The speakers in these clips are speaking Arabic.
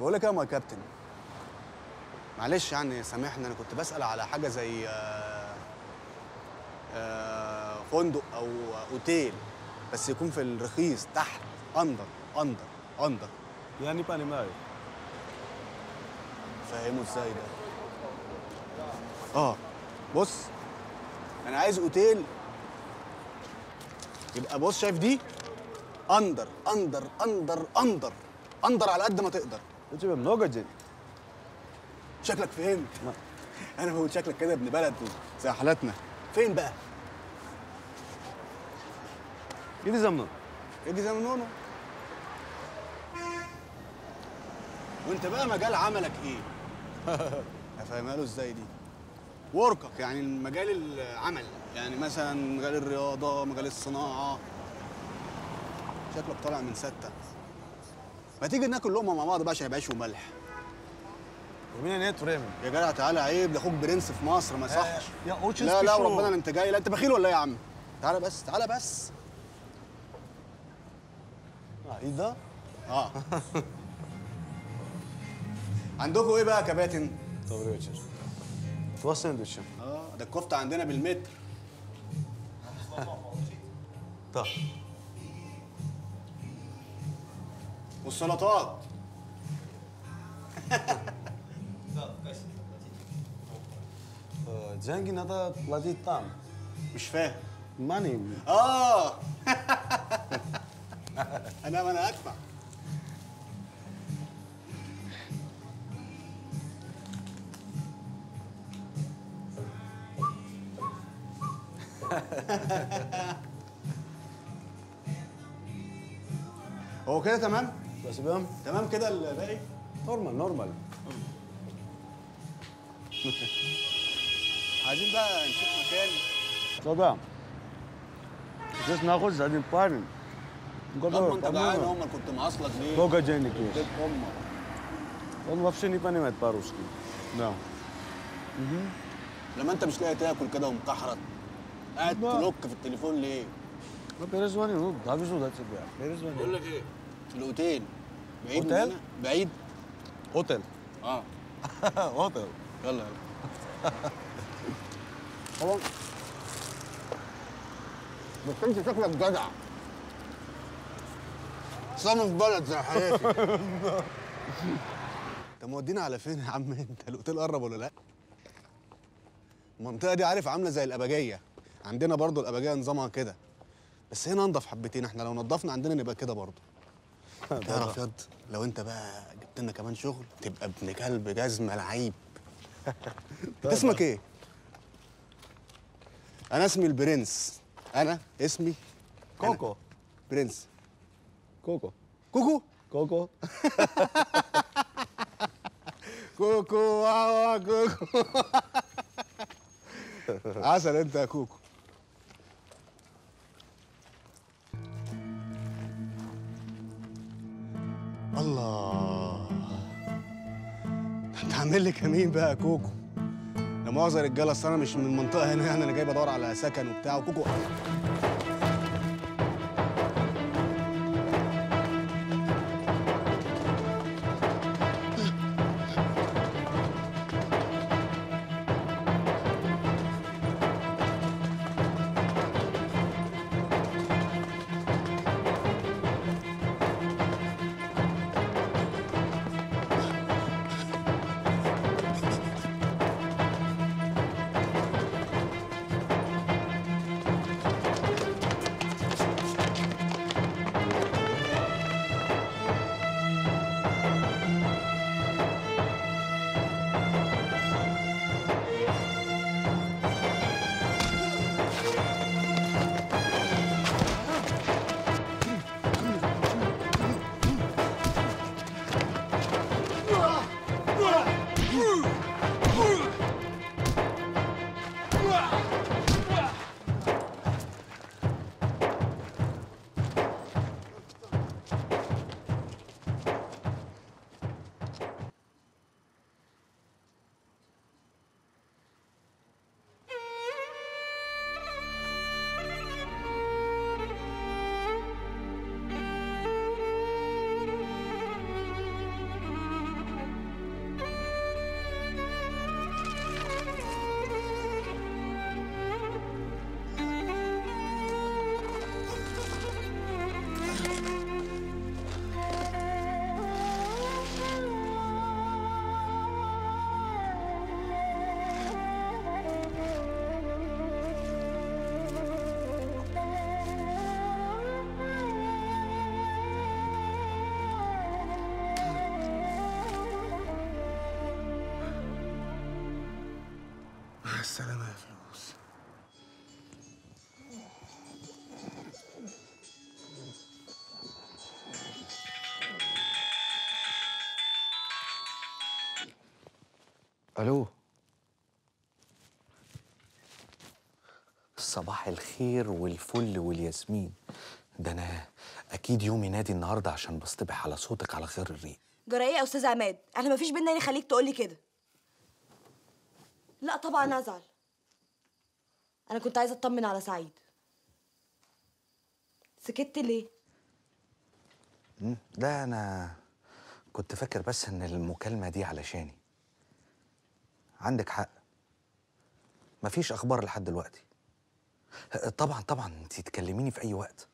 بقول لك إيه يا my captain معلش يعني سامحني أنا كنت بسأل على حاجة زي آه، آه، فندق أو أوتيل بس يكون في الرخيص تحت under under under يعني понимаю فاهمه إزاي ده؟ آه بص أنا عايز أوتيل يبقى بص شايف دي under under under under under على قد ما تقدر. انت من دي شكلك فهمت ما. أنا بقول شكلك كده ابن بلد. زي حالاتنا فين بقى؟ иди за мной иди за мной وانت بقى مجال عملك إيه؟ هفهمها له إزاي دي؟ work ك يعني مجال العمل يعني مثلا مجال الرياضة مجال الصناعة. شكلك طالع من ستة. ما تيجي ناكل لقمة مع بعض بقى عشان عيش وملح. ومين أنا ترم يا جدع تعالى عيب ده أخوك برنس في مصر ما يصحش آه، يا أوتش لا لا وربنا أنت جاي لا أنت بخيل ولا إيه يا عم؟ تعالى بس تعالى بس. آه إيه ده؟ آه. عندكم إيه بقى كباتن؟ طب يا في وسط الساندوتش آه ده الكفتة عندنا بالمتر. طب. والسلطات. آه، زنجي نادا بلادي طعم. مش فاهم. ماني. آه. أنا أنا اكفى هو كده تمام Спасибо. تمام كده الباقي Нормально, нормально. عايزين بقى نشوف مكان Да-да. Здесь находится один парень, у طب ما которого, انت جعان по-моему, امال كنت معاصلك ليه؟ много денег есть. بيت امك Он вообще не понимает по-русски. Да. لما انت مش لاقي تاكل كده ومكحرت قاعد تلوك في التليفون ليه؟ ما بيريز هو. ده عايز ده تبيع وان بقول لك إيه؟ الأوتيل. بعيد أوتيل؟ هنا بعيد. هوتيل آه. هوتيل يلا يلا. خلاص. بس انت شكلك جدع. صنف بلد زي حياتي. انت مودينا على فين يا عم؟ انت الأوتيل قرب ولا لا؟ المنطقة دي عارف عاملة زي الأبجية. عندنا برضو الاباجيه نظامها كده. بس هنا أنضف حبتين إحنا لو نضفنا عندنا نبقى كده برضو. تعرف ياض لو أنت بقى جبت لنا كمان شغل تبقى ابن كلب جزمه لعيب. انت اسمك إيه؟ أنا اسمي البرنس. أنا اسمي أنا. كوكو. برنس. كوكو. كوكو؟ كوكو. كوكو واوا كوكو. عسل أنت يا كوكو. الله. انت عامل لي كمين بقى كوكو؟ لا مؤاخذه يا رجالة اصل أنا مش من المنطقة هنا يعني أنا جاي بدور على سكن وبتاع. وكوكو ألو. صباح الخير والفل والياسمين. ده أنا أكيد يومي نادي النهارده عشان بصطبح على صوتك على خير الريق. جرى إيه يا أستاذ عماد. إحنا مفيش بينا اللي يخليك تقولي كده. لا طبعا أزعل. أنا كنت عايزة أطمن على سعيد. سكت ليه؟ لا أنا كنت فاكر بس إن المكالمة دي علشاني. عندك حق. مفيش أخبار لحد دلوقتي. طبعا طبعا انت تكلميني في أي وقت.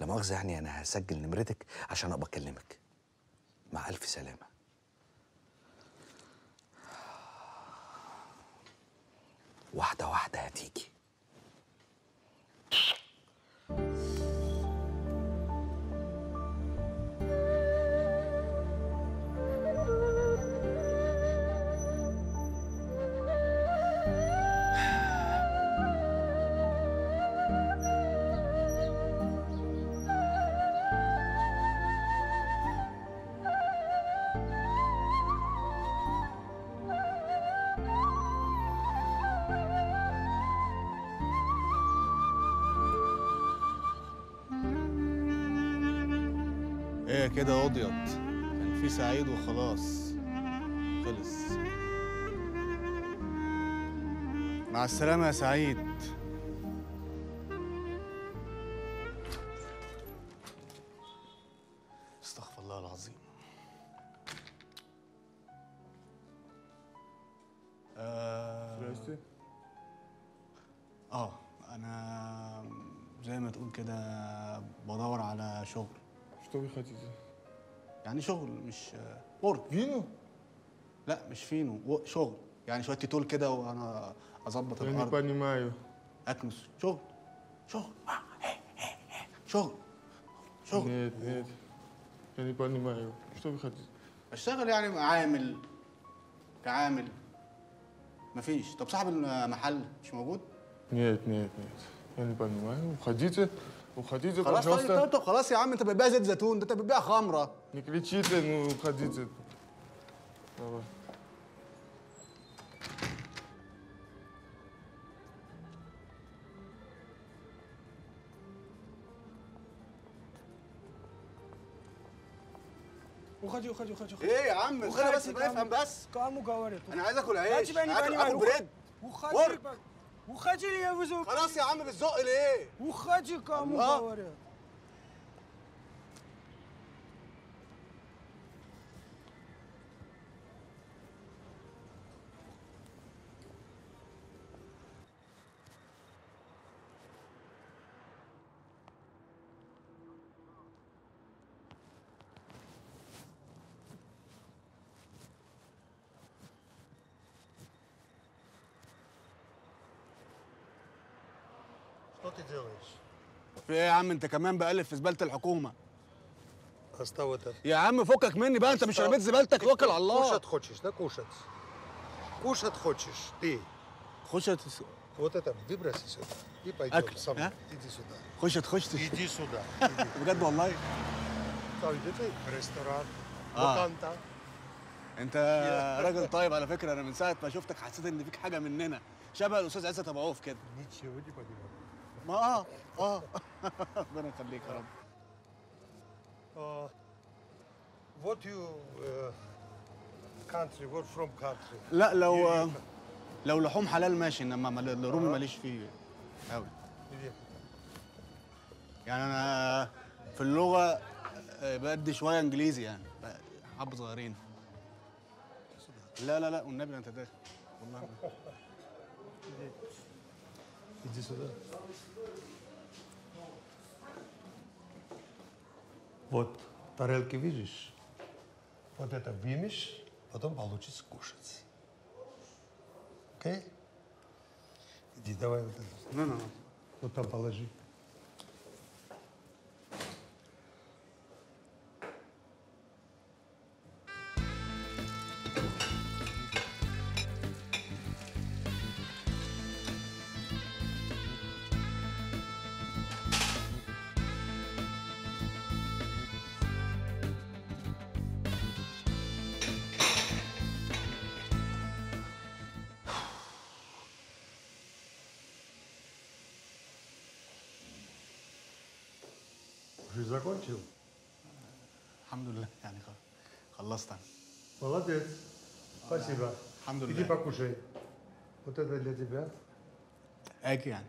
لا مؤاخذة يعني أنا هسجل نمرتك عشان أبقى أكلمك. مع ألف سلامة. واحدة واحدة هتيجي. إيه كده قضيت كان في سعيد وخلاص. خلص. مع السلامة يا سعيد. يعني شغل مش ورك فينو؟ لا مش فينو شغل. يعني شوية تول كده وأنا أظبط الأرض يعني مايو أكنس. شغل. شغل. شغل. شغل. نيت نيت. يعني باني مايو شو بخدي أشتغل يعني عامل. كعامل. مفيش. طب صاحب المحل مش موجود؟ نيت نيت نيت. يعني باني مايو خديته وخديجة خلاص طيب، خلاص طب طيب، خلاص يا عم انت بتبيع زيت زيتون ده انت بتبيع خمرة. نكريتشيتن وخديجة. وخدي وخدي وخدي إيه يا عم خلينا بس افهم بس. كام مجاورات أنا عايز آكل عيش. عايز آكل بريد. وخدي وخاتي لي يا فوزو خلاص يا عم بتزق ليه؟ وخاتي كامو في ايه يا عم انت كمان بقلب في زباله الحكومه Оставь это. يا عم فكك مني بقى انت مش رميت زبالتك توكل على الله Кушать хочешь, да, кушать? Кушать хочешь, ты. خش تس- Вот это выброси сюда. И пойдем Акл, со мной. а? Иди сюда. خش تخش تش- Иди сюда. Иди. بجد والله Там где ты? Ресторан. А. Локанта. انت راجل طيب على فكره انا من ساعه ما شفتك حسيت ان فيك حاجه مننا شبه الاستاذ عزت ابو عوف كده Ничего не понимаю. ما اه اه ربنا يخليك يا رب. وات What you uh, country? What from country? لا لو uh, لو لحوم حلال ماشي إنما الروم uh-huh. ماليش فيه قوي يعني أنا في اللغة آه، بقد شوية إنجليزي يعني حب صغيرين. لا لا لا والنبي أنت داخل والله. Вот тарелки видишь? Вот это вымешь, потом получится кушать. Окей? Иди, давай вот это. Ну-ну. Вот там положи. Уже закончил? الحمد لله يعني خ- خلصت انا Молодец. Спасибо. الحمد Иди لله покушай. Вот это для тебя. اجي يعني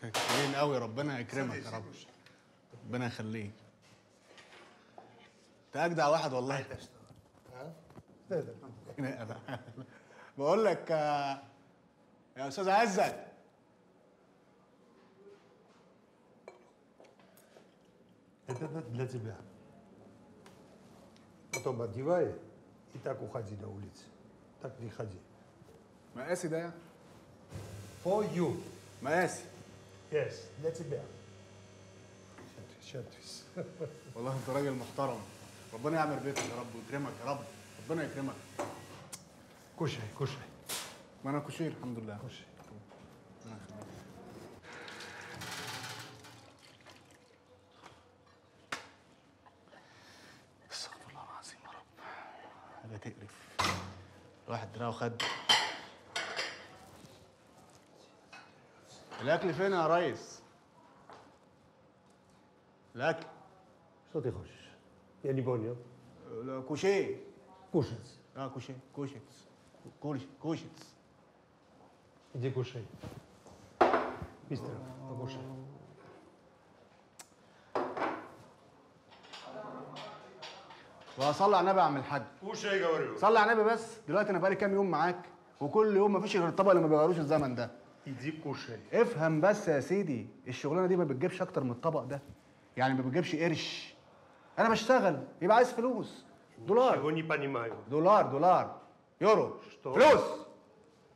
شاكرين قوي ربنا يكرمك يا رب ربنا يخليك انت اجدع واحد والله Что это? بقول لك آه، يا استاذ عزت Это для тебя. Потом одевай и так уходи на улицу. Так не ходи. مقاسي ده يعني For you. مقاسي Yes, для тебя. Шатрис. والله انت راجل محترم ربنا يعمر بيتك يا رب ويكرمك يا رب ربنا يكرمك Кушай, кушай. ما انا كشير الحمد لله Кушай. الواحد دراعه خد الاكل فين يا ريس الاكل Что ты хочешь? Я не понял. لا، كوشيه Кушать. اه كوشيه كوشيتس كوش كوشيتس Иди кушай. Быстро, покушай. وهصلي على النبي اعمل حد وش يا جواري. صلي على النبي بس. دلوقتي أنا بقالي كام يوم معاك وكل يوم مفيش غير الطبق اللي ما بيغيروش الزمن ده. يديك كشري افهم بس يا سيدي الشغلانة دي ما بتجيبش أكتر من الطبق ده. يعني ما بتجيبش قرش. أنا بشتغل يبقى عايز فلوس. دولار. دولار دولار. يورو. فلوس.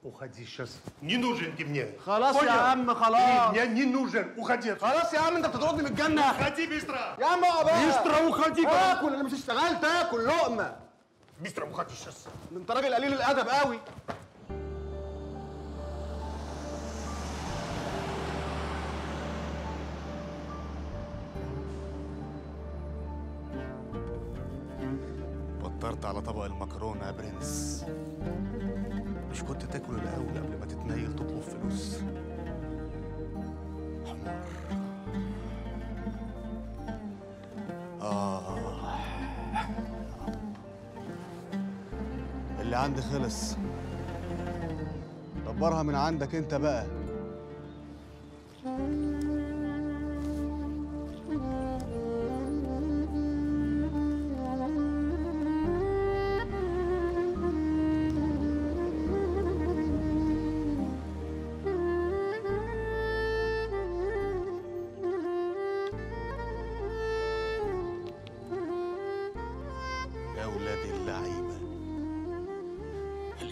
Уходи сейчас. Не нужен ты мне. خلاص يا Понял? عم Ты خلاص мне не нужен. Уходи. خلاص يا عم انت بتطردني من الجنه Уходи быстро. يا عم اقعد بقى Быстро уходи. اكل انا مش اشتغلت اكل لقمه Быстро уходи сейчас. انت راجل قليل الادب قوي وطرت على طبق المكرونه يا برنس مش كنت تاكل الأول قبل ما تتنيل تطلب فلوس. حمار. آه. اللي عندي خلص. دبرها من عندك انت بقى.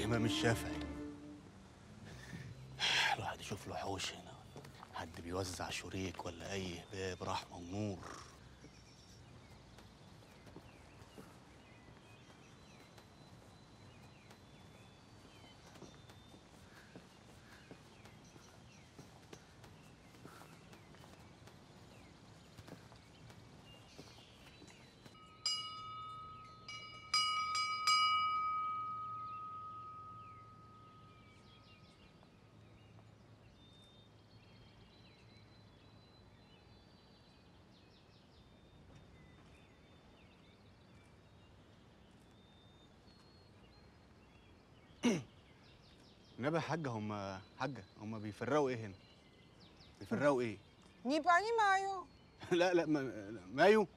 الإمام الشافعي. الواحد يشوف له حوش هنا. حد بيوزع شريك ولا أي باب رحمة ونور. نبي يا حاجة هم حاجة. هم بيفرقوا إيه هنا؟ بيفرقوا إيه؟ نيباني مايو. لا لا ما... مايو.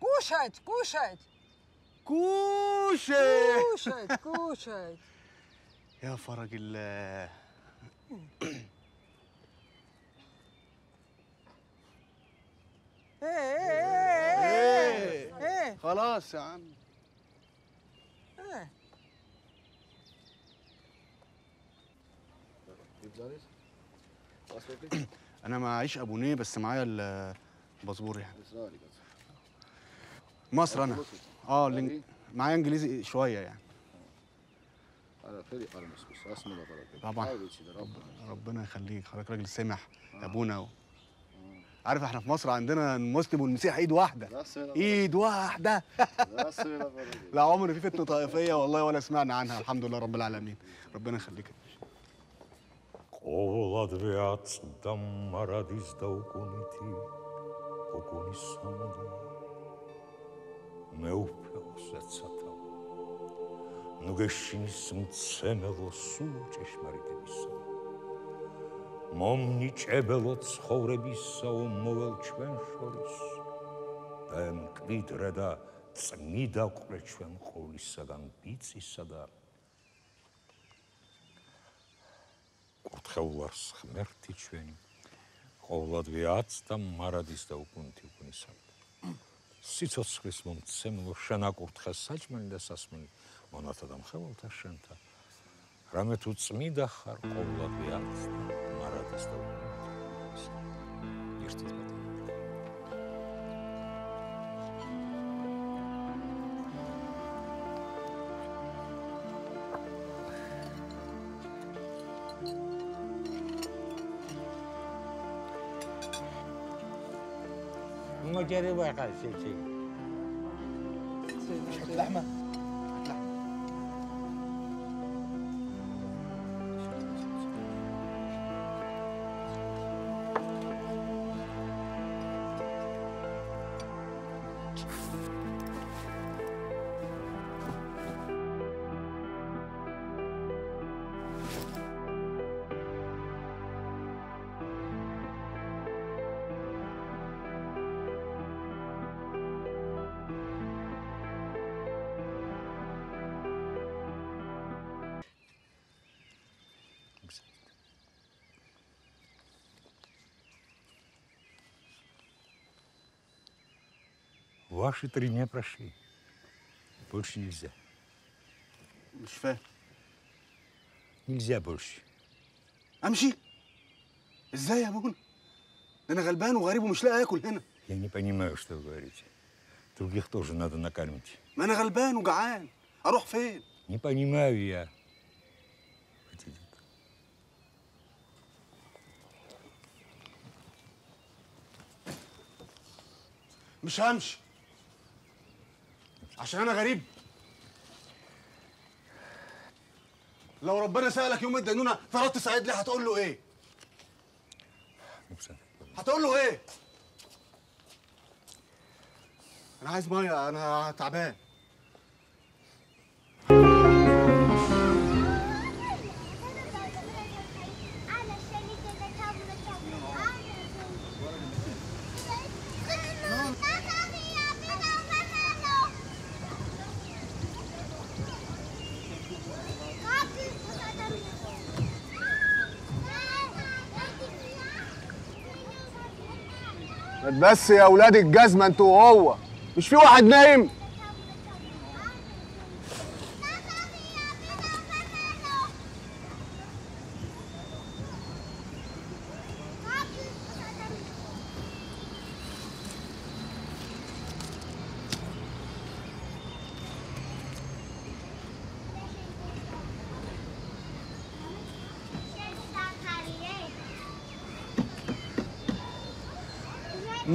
كوشت كوشت كوشت كوشت كوشت يا فرج الله. إيه، إيه،, إيه إيه إيه. إيه. خلاص يا عم. إيه. أنا معيش أبونيه بس معايا الباسبور يعني. مصر أنا. آه الإنج- معايا إنجليزي شوية يعني. طبعا. ربنا. يخليك. حضرتك راجل سمح أبونا و... عارف إحنا في مصر عندنا المسلم والمسيح ايد واحدة. ايد واحدة. لا عمري في فتنه طائفية والله ولا سمعنا عنها الحمد لله رب العالمين. ربنا يخليك. ყოვლად ვეაწდა მარადის და უკუნითი უკუნის სამდა მე უფელს ეცათა ნუ გეშინის მცემელო სულ ჭეშმარიტებისა მომნიჭებელო ცხოვრებისაო მოვალ ჩვენ შორის და მკვიდრე და წმიდა ყრე ჩვენ ყოვლისაგან ბიცისა და კურთხეულარს ღმერთი ჩვენი. ყოვლად ვეაცდა მარადის და უკუნთი უკუნისა სიცოცხლის მომცემლო შენაკურთხე საჭმელი და სასმელი მონათა და მხეველთა შენთა. რამე თუ წმიდა ხარ ყოვლად ვეაცდა მარადის და უკუნთი ერთის كريم كريمه يا خالتي شفت اللحمه Ваши три дня прошли. Больше нельзя. مش فاهم Нельзя больше. امشي ازاي يا منى ده انا غلبان وغريب ومش لاقي اكل هنا Я не понимаю, что вы говорите. Других тоже надо накормить. ما انا غلبان وجعان اروح فين Не понимаю я. Хотите? مش همشي عشان أنا غريب لو ربنا سألك يوم الدينونة فرضت سعيد ليه هتقول له إيه؟ هتقول له إيه؟ أنا عايز مية أنا تعبان بس يا أولاد الجزمة أنتوا وهو مش في واحد نايم؟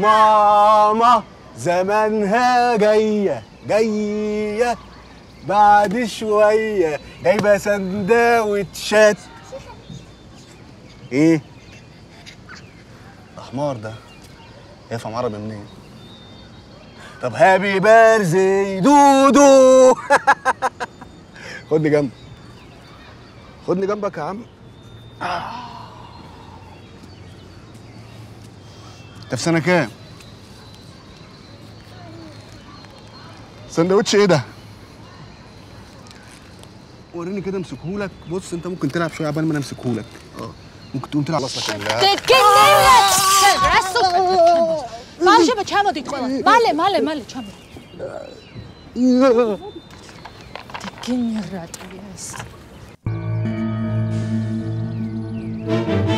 ماما زمانها جاية جاية بعد شوية جايبة سندوتشات. إيه؟ ده حمار ده يفهم عربي منين؟ طب هابي بارزي دودو. خدني جنبك خدني جنبك يا عم. انت في سنة كام سندوتش إيه ده وريني كده امسكهولك بص انت ممكن تلعب شوية عبال ما أنا امسكهولك آه ممكن تقوم تلعب اصلك تتكلم Maže يا čemu ti kola. Male, male, male يا Ti يا jes. Thank you.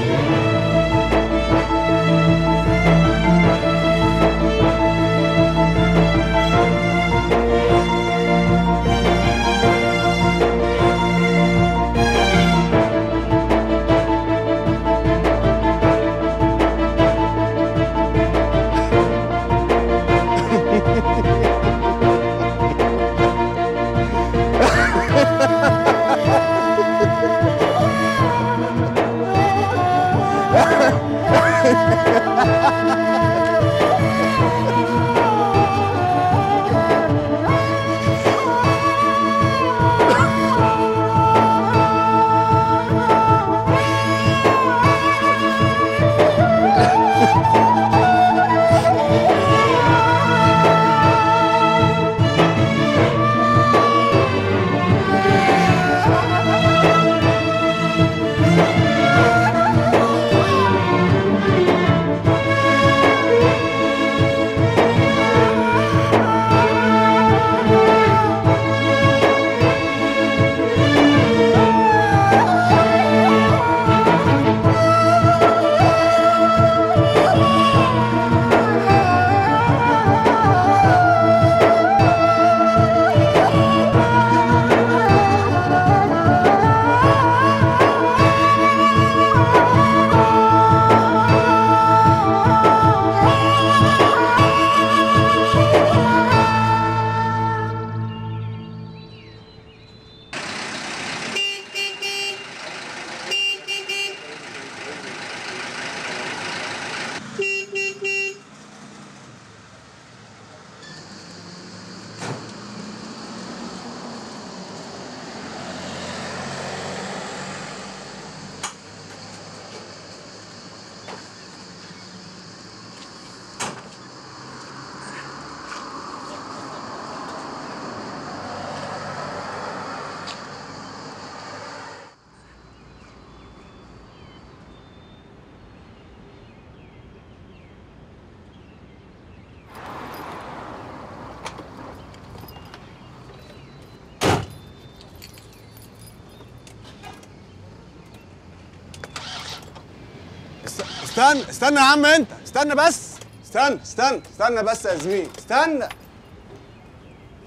استنى يا عم انت. استنى بس. استنى استنى استنى بس يا زميلي استنى.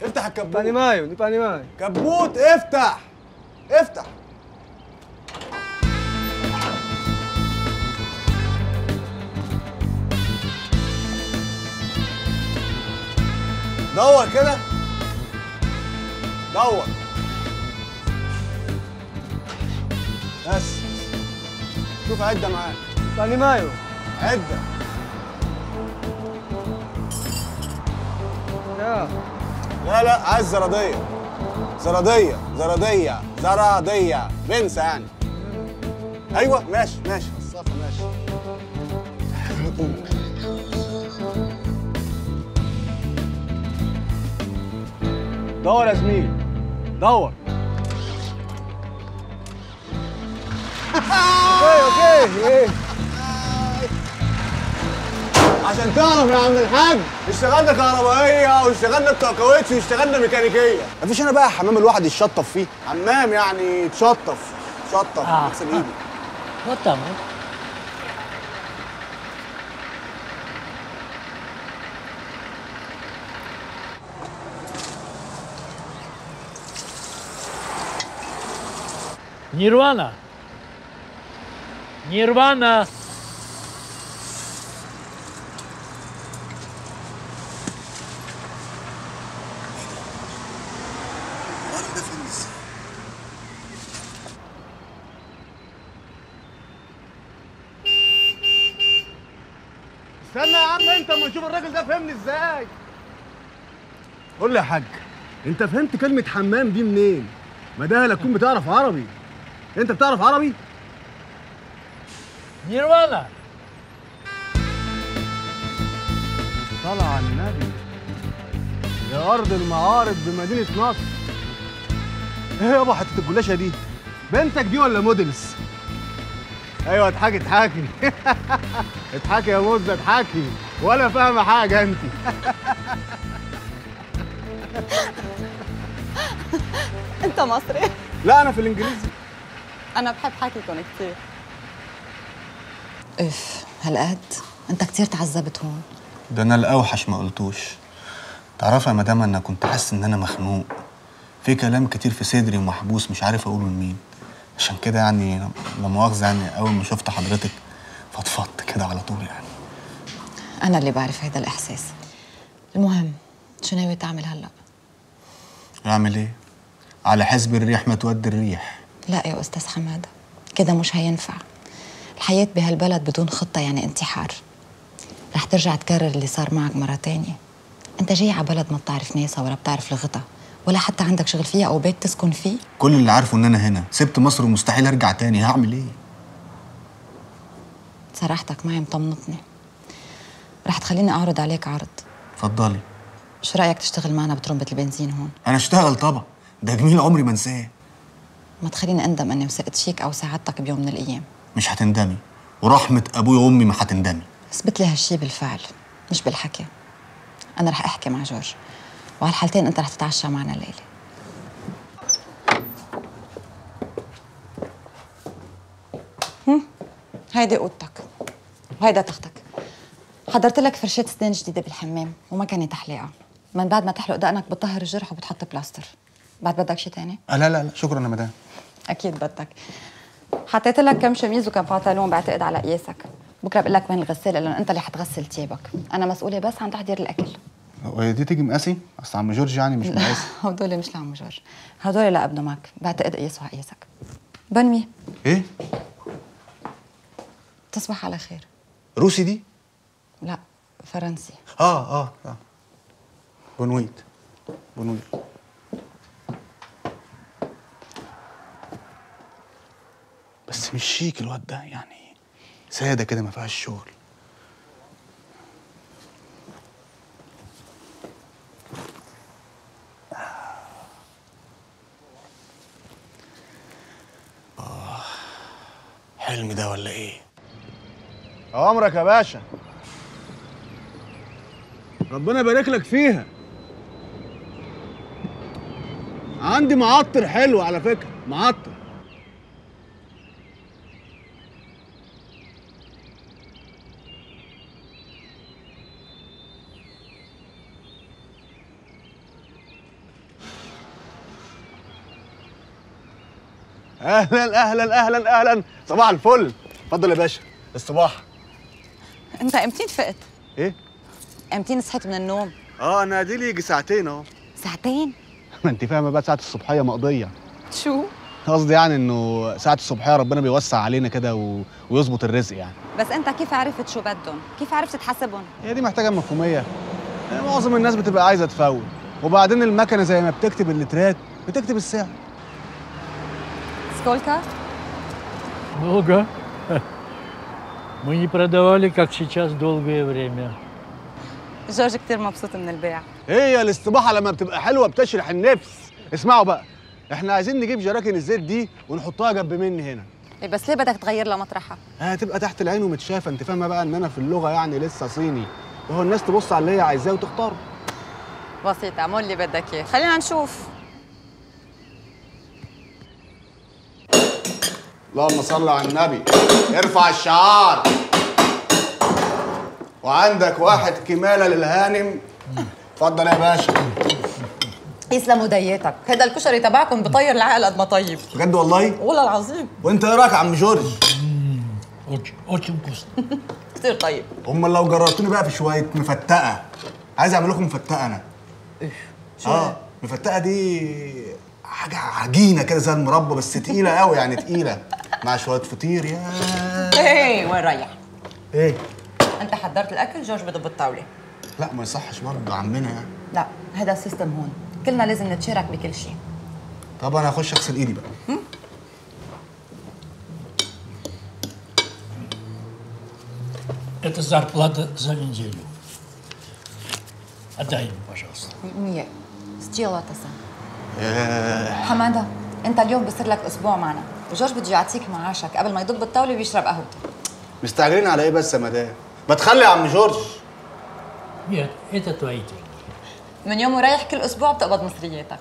افتح الكبوت. maju, ni pani maju. كبوت افتح. افتح. دور كده. دور. بس. شوف عدة معاك. Pani maju. عدة. لا. لا عايز زرادية. زرادية زرادية زرادية. بنسى يعني. أيوه ماشي ماشي. الصفا ماشي. دور يا زميلي دور. عشان تعرف يا عم الحاج اشتغلنا كهربائية واشتغلنا بتوع كاوتش واشتغلنا ميكانيكية مفيش أنا بقى حمام الواحد يتشطف فيه حمام يعني يتشطف شطف آه. اغسل ايدي What Nirvana. Nirvana. استنى يا عم انت اما نشوف الراجل ده فهمني إزاي؟ قول لي يا حاج انت فهمت كلمة حمام دي منين؟ ما ده لا تكون بتعرف عربي. انت بتعرف عربي؟ Nirvana. طلع على النبي يا أرض المعارض بمدينة نصر. إيه يابا حتة الجلاشة دي؟ بنتك دي ولا موديلز؟ أيوه اضحكي اضحكي اضحكي يا موزه اضحكي. ولا فاهمة حاجة انت. انت مصري؟ لا أنا في الإنجليزي. أنا بحب حكيكم كتير. إف هالقد أنت كتير تعذبت هون ده أنا الأوحش ما قلتوش. تعرفي يا مدام أنا كنت حاسس إن أنا مخنوق. في كلام كتير في صدري ومحبوس مش عارف أقوله لمين. عشان كده يعني لا مؤاخذة يعني أول ما شفت حضرتك فضفضت كده على طول يعني. أنا اللي بعرف هيدا الإحساس. المهم شو ناوي تعمل هلأ؟ أعمل إيه؟ على حسب الريح ما تودي الريح. لا يا أستاذ حمادة كده مش هينفع. الحياة بهالبلد بدون خطة يعني انتحار. رح ترجع تكرر اللي صار معك مرة تانية. أنت جاي على بلد ما بتعرف ناسها ولا بتعرف لغتها ولا حتى عندك شغل فيها أو بيت تسكن فيه؟ كل اللي عارفه إن أنا هنا. سبت مصر ومستحيل أرجع تاني. هعمل إيه؟ صراحتك معي مطمنطني رح تخليني أعرض عليك عرض. اتفضلي. شو رأيك تشتغل معنا بترمبة البنزين هون؟ أنا أشتغل طبعا. ده جميل عمري ما أنساه. ما تخليني أندم إني وثقت فيك أو ساعدتك بيوم من الأيام. مش هتندمي. ورحمة ابويا وأمي ما هتندمي. أثبت لي هالشي بالفعل مش بالحكي. أنا رح أحكي مع جورج. وهالحالتين أنت رح تتعشى معنا الليلة هيدي اوضتك وهيدا تختك. حضرت لك فرشة اسنان جديدة بالحمام وما كانت تحليقة من بعد ما تحلق دقنك بتطهر الجرح وبتحط بلاستر. بعد بدك شي تاني؟ آه لا لا لا. شكرا يا مدام. أكيد بدك. حطيت لك كم شميز وكم بنطلون بعتقد على قياسك. بكرة بقول لك وين الغسالة لأنه أنت اللي حتغسل ثيابك. أنا مسؤولة بس عن تحضير الأكل. هو دي تيجي مقاسي؟ أصل عم جورج يعني مش مقاسي. هدول مش لعم جورج. هدول لابنه معك بعتقد قياسه على قياسك. بنمي. إيه؟ تصبح على خير. روسي دي؟ لا فرنسي. آه آه آه. بنويت. بنويت. بس مش شيك الواد ده يعني سادة كده ما فيهاش شغل. آه، حلم ده ولا إيه؟ أمرك يا باشا. ربنا يبارك لك فيها. عندي معطر حلو على فكرة معطر. أهلا أهلا أهلا أهلا. صباح الفل. اتفضل يا باشا. الصباح. انت امتين فقت؟ إيه؟ امتين صحيت من النوم؟ آه أنا ديلي يجي ساعتين اهو ساعتين؟ ما انت فاهمة بقى ساعة الصبحية مقضية شو؟ قصدي يعني انه ساعة الصبحية ربنا بيوسع علينا كده و... ويظبط الرزق يعني بس انت كيف عرفت شو بدهم؟ كيف عرفت تحاسبهم؟ هي دي محتاجة مفهومية يعني معظم الناس بتبقى عايزة تفوت وبعدين المكنة زي ما بتكتب اللترات بتكتب السعر سكولكا؟ اولجا Мы не продавали, как сейчас, долгое время. جورج كتير مبسوط من البيع هي الاستباحه لما بتبقى حلوه بتشرح النفس اسمعوا بقى احنا عايزين نجيب جراكن الزيت دي ونحطها جنب مني هنا إيه بس ليه بدك تغير لها مطرحها؟ هتبقى تحت العين ومتشافه انت فاهمه بقى ان انا في اللغه يعني لسه صيني وهو الناس تبص على اللي هي عايزاه وتختاره بسيطة اعمل اللي بدك اياه خلينا نشوف اللهم صل على النبي. ارفع الشعار. وعندك واحد كماله للهانم. اتفضل يا باشا. يسلم وديتك هذا الكشري تبعكم بطير العقل قد ما طيب. بجد والله؟ والله العظيم. وانت إيه رايك يا عم جورج؟ اوتش اوتش كتير طيب. امال لو جربتوني بقى في شوية مفتقة. عايز اعمل لكم مفتقة أنا. إيه. آه مفتقة دي حاجة عجينة كده زي المربى بس تقيلة قوي يعني تقيلة. مع شويه فطير يا ايه وين رايح؟ ايه انت حضرت الاكل جورج بده بالطاوله لا ما يصحش برضه عمنا يعني لا هذا السيستم هون كلنا لازم نتشارك بكل شيء طب انا هخش اغسل ايدي بقى Это зарплата за неделю. Отдай ему, пожалуйста. مية ستيلا تسا حماده انت اليوم بصير لك أسبوع معنا. وجورج بده يعطيك معاشك. قبل ما يضب الطاوله ويشرب قهوته مستعجلين على إيه بس يا مدام؟ ما تخلي عم جورج. إنت توعيتك. من يوم ورايح كل أسبوع بتقبض مصرياتك.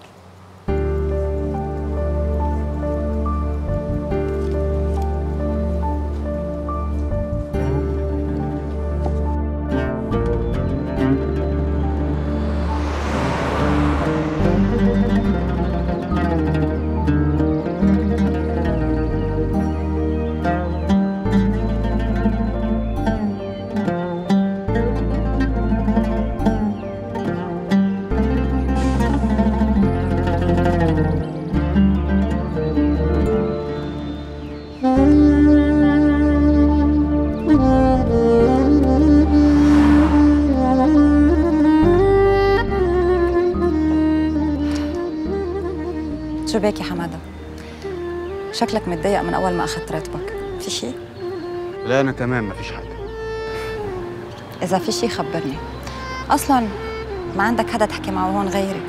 شكلك متضايق من أول ما أخذت راتبك في شيء لا أنا تمام مفيش حاجة. إذا في شيء خبرني. أصلا ما عندك حدا تحكي معه هون غيري؟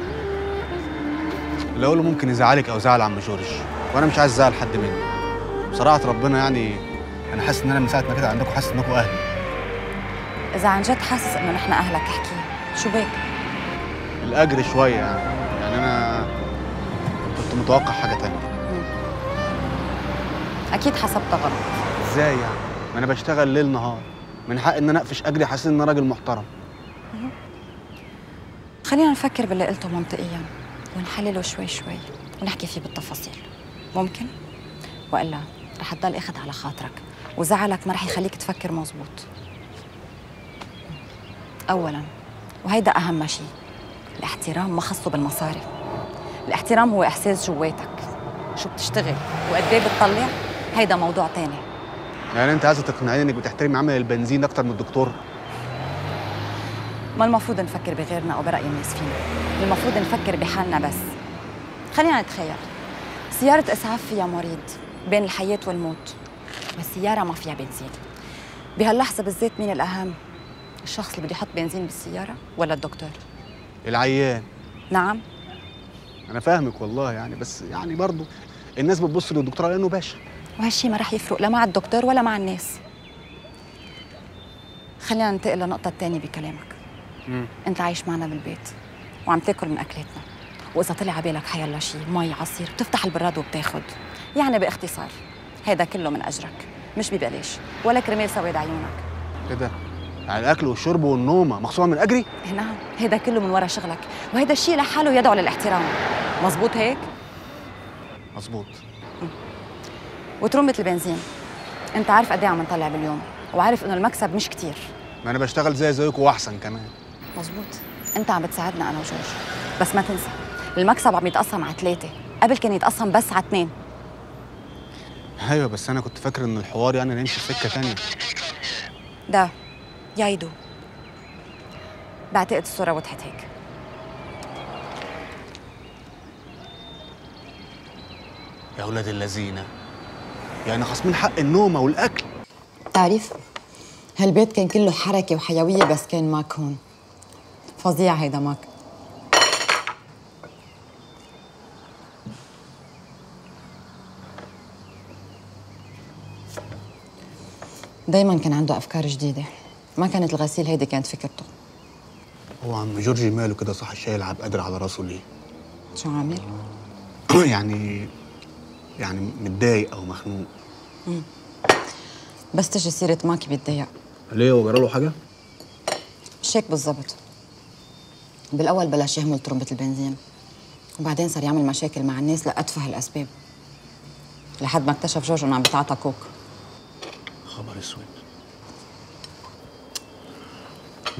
اللي أقوله ممكن يزعلك أو زعل عم جورج وأنا مش عايز ازعل حد مني. بصراحة ربنا يعني أنا حاسس إن أنا من ساعة ما كده عندكم حاسس إنكم أهلي. إذا عن جد حاسس إنه نحن أهلك احكي. شو بك الأجر شوية يعني. يعني أنا كنت متوقع حاجة تانية. أكيد حسبتها غلط. إزاي يعني؟ ما أنا بشتغل ليل نهار. من حق إن أنا أقفش أجري حاسس إن أنا راجل محترم. خلينا نفكر باللي قلته منطقيا ونحلله شوي شوي ونحكي فيه بالتفاصيل. ممكن؟ وإلا رح تضل أخذ على خاطرك وزعلك ما رح يخليك تفكر مزبوط اولا وهيدا أهم شيء الاحترام ما خصه بالمصاري. الاحترام هو إحساس جواتك. شو بتشتغل؟ وقد إيه بتطلع؟ هيدا موضوع تاني. يعني أنت عايزة تقنعيني إنك بتحترمي عمل البنزين أكتر من الدكتور؟ ما المفروض نفكر بغيرنا أو براي الناس فينا المفروض نفكر بحالنا بس. خلينا نتخيل. سيارة إسعاف فيها مريض بين الحياة والموت والسيارة ما فيها بنزين. بهاللحظة بالذات مين الأهم؟ الشخص اللي بده يحط بنزين بالسيارة ولا الدكتور؟ العيان. نعم. أنا فاهمك والله يعني بس يعني برضو الناس بتبص للدكتور على إنه باشا. وهالشي ما رح يفرق لا مع الدكتور ولا مع الناس. خلينا ننتقل للنقطة الثانية بكلامك. انت عايش معنا بالبيت وعم تاكل من أكلاتنا. وإذا طلع عبالك حيلا شيء مي عصير بتفتح البراد وبتاخد. يعني باختصار هيدا كله من أجرك مش ببلاش ولا كرمال سواد عيونك. كده يعني الأكل والشرب والنومه مخصومه من أجري؟ إيه نعم هيدا كله من ورا شغلك وهيدا الشيء لحاله يدعو للاحترام. مزبوط هيك؟ مظبوط. وترمبة البنزين. انت عارف قد إيه عم نطلع باليوم وعارف إنه المكسب مش كتير. ما أنا بشتغل زي زيكم وأحسن كمان. مزبوط انت عم بتساعدنا أنا وجورج بس ما تنسى المكسب عم يتقسم على ثلاثة قبل كان يتقسم بس على اثنين. أيوه بس أنا كنت فاكر إن الحوار يعني نمشي في سكة تانية. ده يايدو بعتقد الصورة وضحت هيك. يا ولاد اللذينه يعني خاصمين حق النومة والأكل. بتعرف هالبيت كان كله حركة وحيوية بس كان ماك هون. فظيع هيدا ماك. دايما كان عنده أفكار جديدة. ما كانت الغسيل هيدي كانت فكرته. هو عم جورجي ماله كده صح شايل عب قادر على راسه ليه؟ شو عامل؟ يعني يعني متضايق أو مخنوق. مم. بس تجي سيرة ماكي بيتضايق. ليه هو جرى له حاجة؟ مش هيك بالضبط بالأول بلش يهمل ترمبة البنزين. وبعدين صار يعمل مشاكل مع الناس لأتفه الأسباب. لحد ما اكتشف جورج إنه عم بيتعاطى كوك. خبر أسود.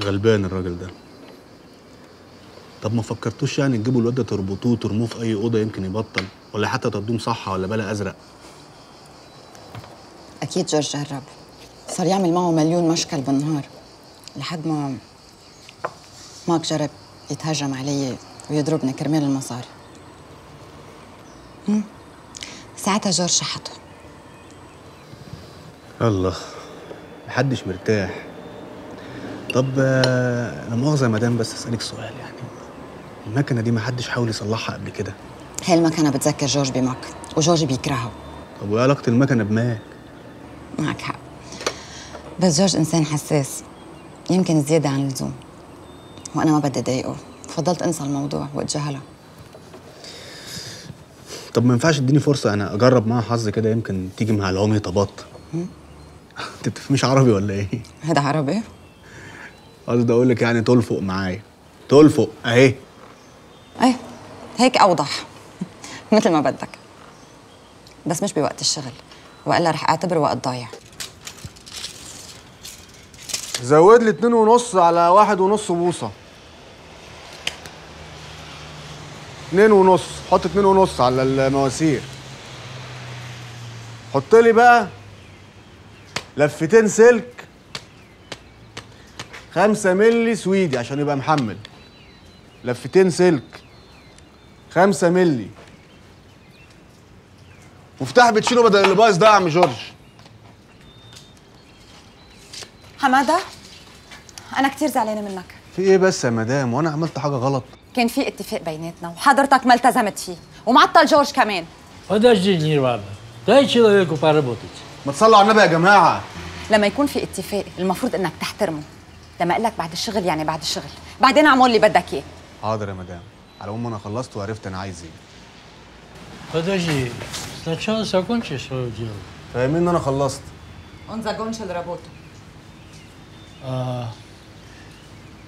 غلبان الراجل ده. طب ما فكرتوش يعني تجيبوا الواد ده تربطوه وترموه في أي أوضة يمكن يبطل؟ ولا حتى تدوم صحة ولا بلا أزرق؟ أكيد جورج جرب صار يعمل معه مليون مشكل بالنهار. لحد ما ماك جرب يتهجم علي ويضربني كرمال المصاري. ساعتها جورج شحته الله. محدش مرتاح. طب آه، لا مؤاخذة يا مدام بس اسالك سؤال يعني. المكنة دي ما حدش حاول يصلحها قبل كده؟ هاي المكنة بتذكر جورج بماك وجورج بيكرهه. طب وإيه علاقة المكنة بماك؟ معك حق. بس جورج إنسان حساس يمكن زيادة عن اللزوم. وأنا ما بدي أضايقه. فضلت أنسى الموضوع وأتجاهله. طب ما ينفعش تديني فرصة أنا أجرب معاها حظ كده يمكن تيجي مع العمي طبط. انت بتفهميش عربي ولا إيه؟ هذا عربي؟ قصدي أقول لك يعني تلفق معايا. تلفق أهي. إيه هيك أوضح. مثل ما بدك. بس مش بوقت الشغل. والا رح أعتبره وقت ضايع. زود لي اتنين ونص على واحد ونص بوصة. اتنين ونص. حط اتنين ونص على المواسير. حط لي بقى لفتين سلك خمسة ملي سويدي عشان يبقى محمل. لفتين سلك خمسة ملي مفتاح بتشيله بدل اللي بايظ ده يا عم جورج حماده انا كتير زعلانه منك في ايه بس يا مدام وانا عملت حاجه غلط كان في اتفاق بيناتنا وحضرتك ما التزمت فيه ومعطل جورج كمان Подожди, Нирвана. Дай человеку поработать. ما تصلوا على النبي يا جماعه لما يكون في اتفاق المفروض انك تحترمه لما اقول لك بعد الشغل يعني بعد الشغل بعدين اعمل اللي بدك اياه حاضر يا مدام على العموم انا خلصت وعرفت انا عايز ايه Подожди. Сначала закончи свое дело. فاهمين ان انا خلصت Он закончил работу. А,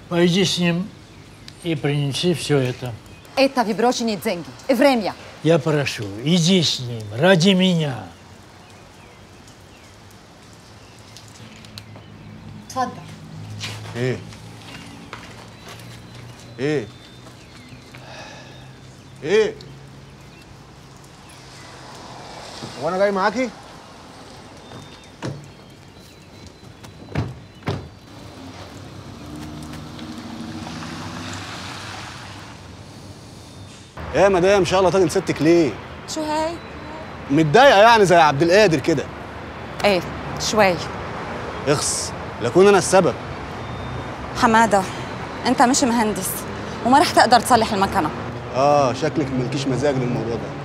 пойди с ним и принеси все это. Это выброшенные деньги. И время. Я прошу, иди с ним, ради меня. تفضل ايه ايه ايه هو أنا جاي معاكي؟ إيه يا مدام إن شاء الله طاجن ستك ليه شو هاي؟ متضايقة يعني زي عبد القادر كده. إيه شوي. اخس لكون أنا السبب. حمادة أنت مش مهندس وما رح تقدر تصلح المكنة. آه شكلك ملكيش مزاج للموضوع ده.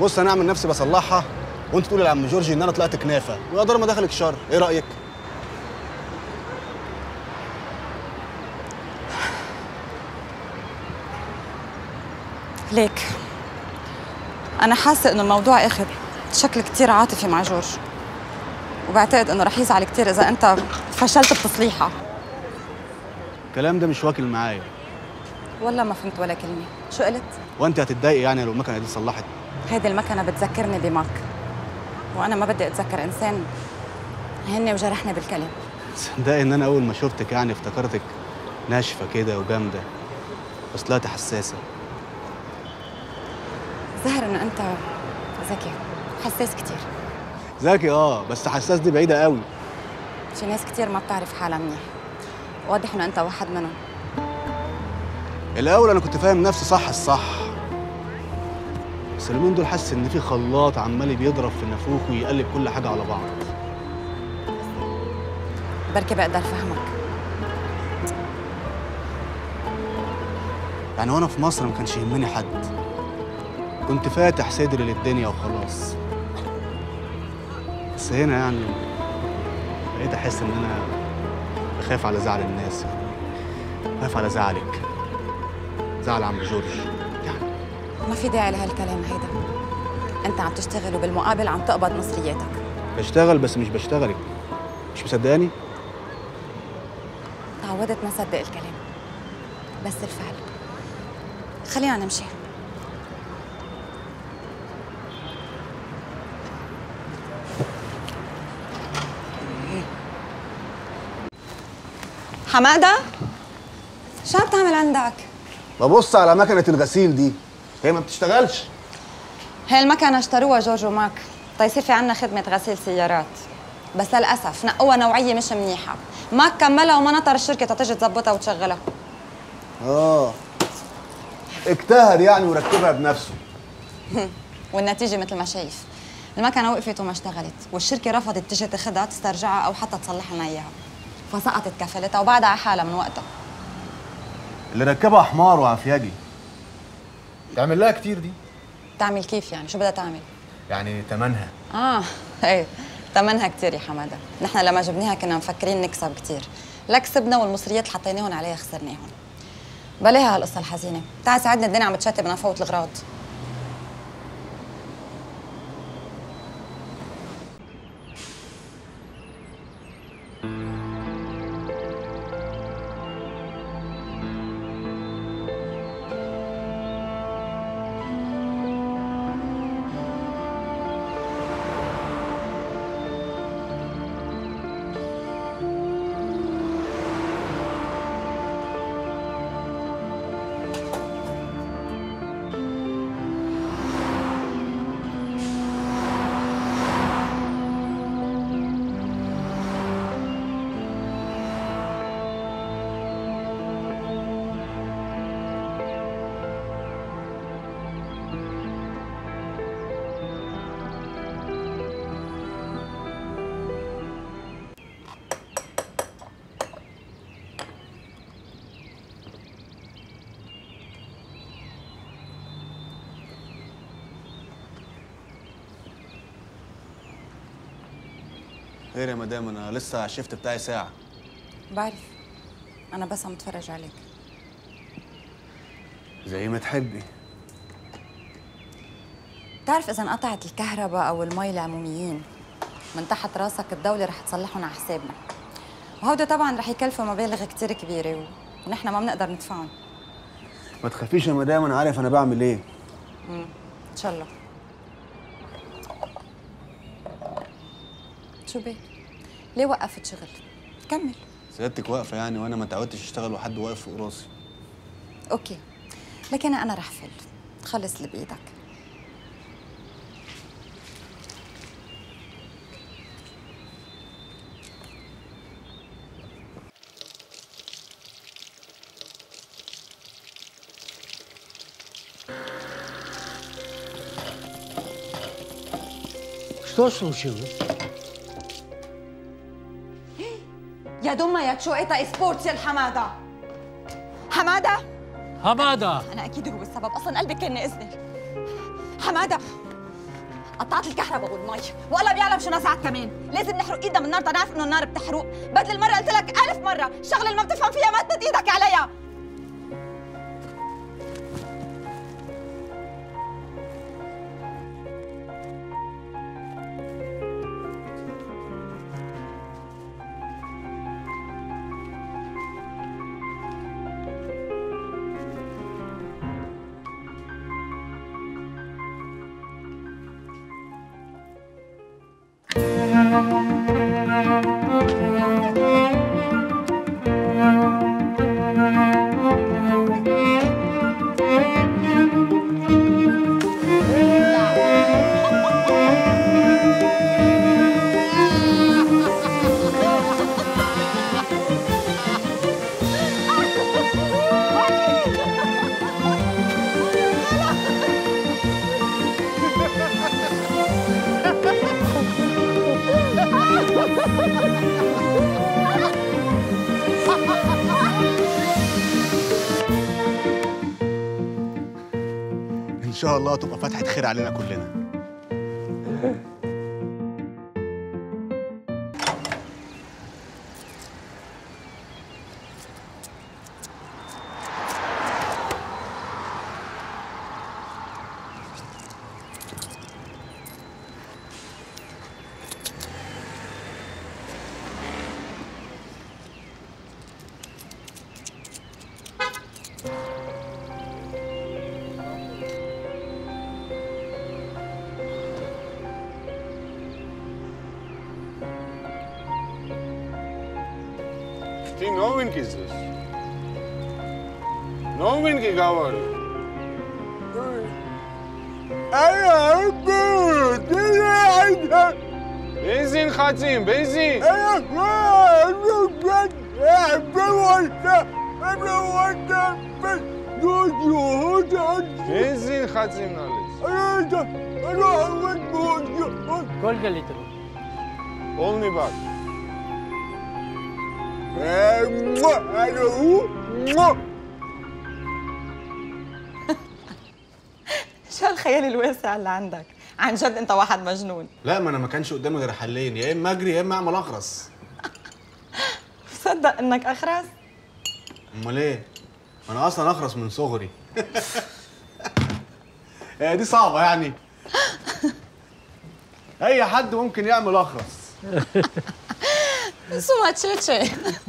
بص أنا أعمل نفسي بصلحها وأنت تقولي لعم جورجي إن أنا طلعت كنافة. ويا دار ما دخلك شر. إيه رأيك؟ ليك أنا حاسة إنه الموضوع اخذ شكل كتير عاطفي مع جورج. وبعتقد إنه رح يزعل كتير إذا أنت فشلت بتصليحها. الكلام ده مش واكل معايا. ولا ما فهمت ولا كلمة. شو قلت؟ وأنت هتتضايقي يعني لو المكنه دي اتصلحت هيدي المكنة بتذكرني بمارك وأنا ما بدي أتذكر إنسان هني وجرحني بالكلام صدقني إن أنا أول ما شفتك يعني افتكرتك ناشفة كده وجامدة بس طلعت حساسه ظاهر انه أنت ذكي حساس كتير. ذكي آه بس حساس دي بعيدة قوي. في ناس كتير ما بتعرف حالها منيح. واضح إنه أنت واحد منهم. الأول أنا كنت فاهم نفسي صح الصح. بس اليومين دول حاسس إن في خلاط عمال بيضرب في نافوخ ويقلب كل حاجة على بعض. بركي بقدر فهمك يعني وأنا في مصر ما كانش يهمني حد. كنت فاتح صدري للدنيا وخلاص. بس هنا يعني بقيت أحس إن أنا بخاف على زعل الناس. بخاف على زعلك. زعل عم جورج. ما في داعي لهالكلام هيدا. أنت عم تشتغل وبالمقابل عم تقبض مصرياتك. بشتغل بس مش بشتغلك مش مصدقاني تعودت ما صدق الكلام. بس الفعل. خلينا نمشي. حمادة؟ شو عم تعمل عندك؟ ببص على مكنة الغسيل دي. هي ما بتشتغلش. هاي المكنة اشتروها جورج وماك تيصير في عنا خدمة غسيل سيارات. بس للأسف نقوها نوعية مش منيحة. ماك كملها وما نطر الشركة تتجي تظبطها وتشغلها. آه. اجتهد يعني وركبها بنفسه. والنتيجة مثل ما شايف. المكنة وقفت وما اشتغلت والشركة رفضت تجي تاخدها تسترجعها أو حتى تصلح لنا إياها. فسقطت كفلتها وبعدها على حالها من وقتها. اللي ركبها حمار وعفياجي تعمل لها كتير دي؟ تعمل كيف يعني؟ شو بدها تعمل؟ يعني تمنها. آه إيه ثمنها كتير يا حمادة. نحن لما جبناها كنا مفكرين نكسب كتير. لا كسبنا والمصريات اللي حطيناهم عليها خسرناهم. بلاها هالقصة الحزينة. تعال ساعدنا الدنيا عم تشتي بدنا نفوت الغراض. مدام أنا لسه على الشيفت بتاعي ساعة. بعرف. أنا بس عم أتفرج عليك. زي ما تحبي. بتعرف إذا انقطعت الكهرباء أو المي العموميين من تحت راسك الدولة رح تصلحهم على حسابنا. وهودي طبعا رح يكلفوا مبالغ كتير كبيرة و- ونحن ما بنقدر ندفعهم. ما تخافيش يا مدام أنا عارف أنا بعمل إيه. مم. إن شاء الله. شو بيه؟ ليه وقفت شغل؟ كمل سيادتك واقفه يعني وانا ما تعودتش اشتغل وحد واقف فوق راسي اوكي لكن انا رح فل خلص اللي بايدك Что случилось? يا دمى يا تشوقتها سبورتس يا الحمادة؟ حمادة؟ حمادة. أنا أكيد هو السبب أصلا قلبي كان ناقصني حمادة قطعت الكهرباء والمي. والله بيعلم شو نزعت كمان. لازم نحرق إيدنا من النار تنعرف إنه النار بتحرق. بدل المرة قلت لك ألف مرة. الشغله اللي ما بتفهم فيها ما تمد إيدك عليها. تبقى فتحه خير اللي عندك عن جد انت واحد مجنون لا ما انا ما كانش قدامي غير حلين يا اما اجري يا اما اعمل اخرس صدق انك اخرس امال ايه ما انا اصلا اخرس من صغري هي دي صعبه يعني اي حد ممكن يعمل اخرس شو ما تشيتشي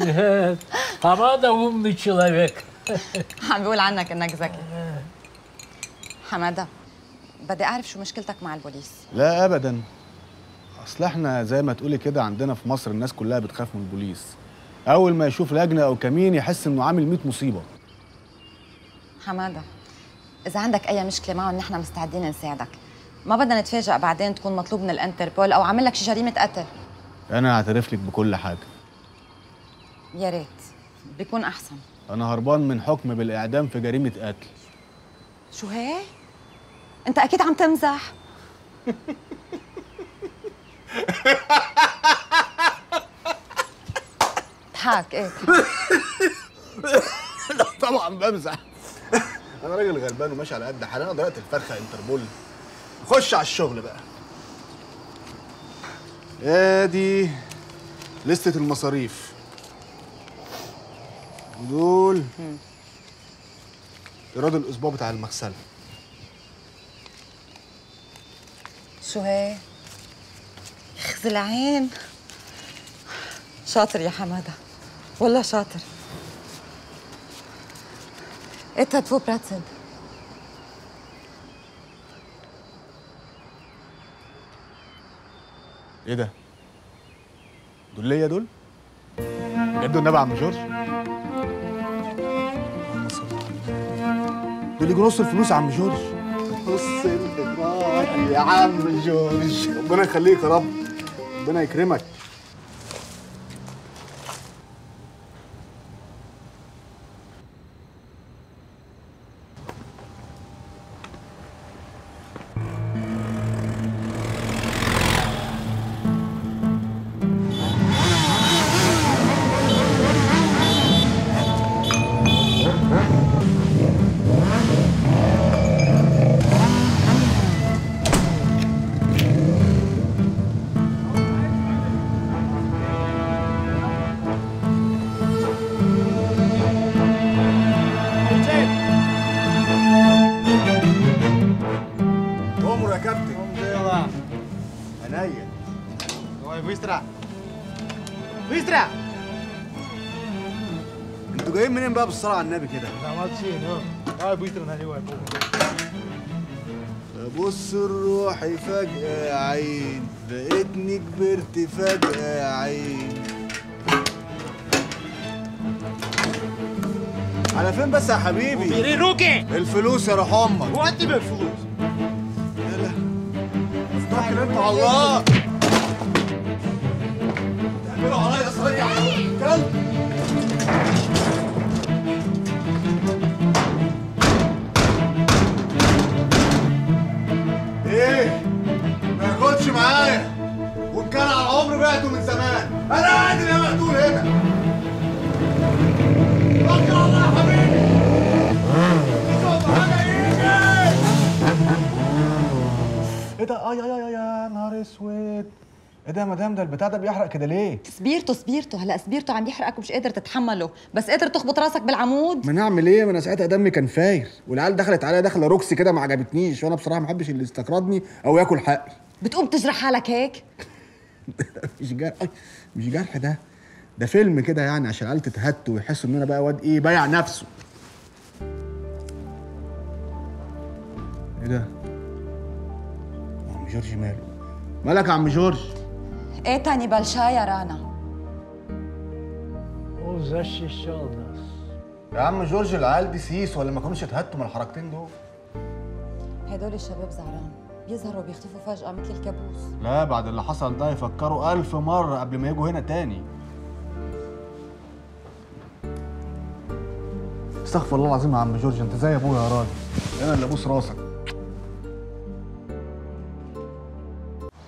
Нет, Хамада умный человек. عم بيقول عنك انك ذكي حماده بدي أعرف شو مشكلتك مع البوليس. لا ابدا. أصل إحنا زي ما تقولي كده عندنا في مصر الناس كلها بتخاف من البوليس. أول ما يشوف لجنة أو كمين يحس إنه عامل 100 مصيبة. حمادة إذا عندك أي مشكلة معهم نحن مستعدين نساعدك. ما بدنا نتفاجئ بعدين تكون مطلوب من الانتربول أو عامل لك شي جريمة قتل. أنا أعترف لك بكل حاجة. يا ريت. بيكون أحسن. أنا هربان من حكم بالإعدام في جريمة قتل. شو هي انت أكيد عم تمزح. اضحك إيه. لا طبعا بمزح. أنا راجل غلبان وماشي على قد حالي. أنا ضيعت الفرخة انتربول. خش على الشغل بقى. ادي لستة المصاريف. ودول ايراد الأسبوع بتاع المغسلة. شو هي؟ يخزي العين شاطر يا حمادة والله شاطر انت تفو براتسل إيه ده؟ دول ليا دول؟ بجد والنبي يا عم جورج؟ النبي. دول يجوا نص الفلوس يا عم جورج نص الفلوس يا عم جورج ربنا يخليك يا رب. ربنا يكرمك. بالصلاه على النبي كده؟ Vai, Buitra, na rua. بص روحي فجأة يا عين لقيتني كبرت فجأة يا عين على فين بس يا حبيبي؟ بيريروكي. الفلوس يا روح أمك وانت بالفلوس يلا استقل انت على الله إيه ده؟ اي اي اي يا نهار أسود. إيه ده يا مدام؟ ده البتاع ده بيحرق كده ليه؟ سبيرتو سبيرتو هلا سبيرتو عم يحرقك ومش قادر تتحمله. بس قادر تخبط راسك بالعمود؟ ما نعمل إيه؟ ما أنا ساعتها دمي كان فاير. والعيال دخلت عليا دخله روكسي كده ما عجبتنيش. وأنا بصراحة ما بحبش اللي يستقرضني أو ياكل حقي. بتقوم تجرح حالك هيك؟ مش جرح مش جرح ده. ده فيلم كده يعني عشان العيال تتهت ويحسوا إن أنا بقى واد إيه؟ بايع نفسه. إيه ده؟ عم جورج ماله؟ مالك عم جورج؟ إيه تاني بلشا يا رانا؟ وزش ال shoulders يا عم جورج العيال دي سيس ولا ما كونش اتهدتوا من الحركتين دول؟ هدول الشباب زعران. بيظهروا وبيختفوا فجأة مثل الكابوس. لا بعد اللي حصل ده يفكروا ألف مرة قبل ما يجوا هنا تاني. استغفر الله العظيم يا عم جورج انت زي أبويا يا راجل. أنا اللي أبوس راسك.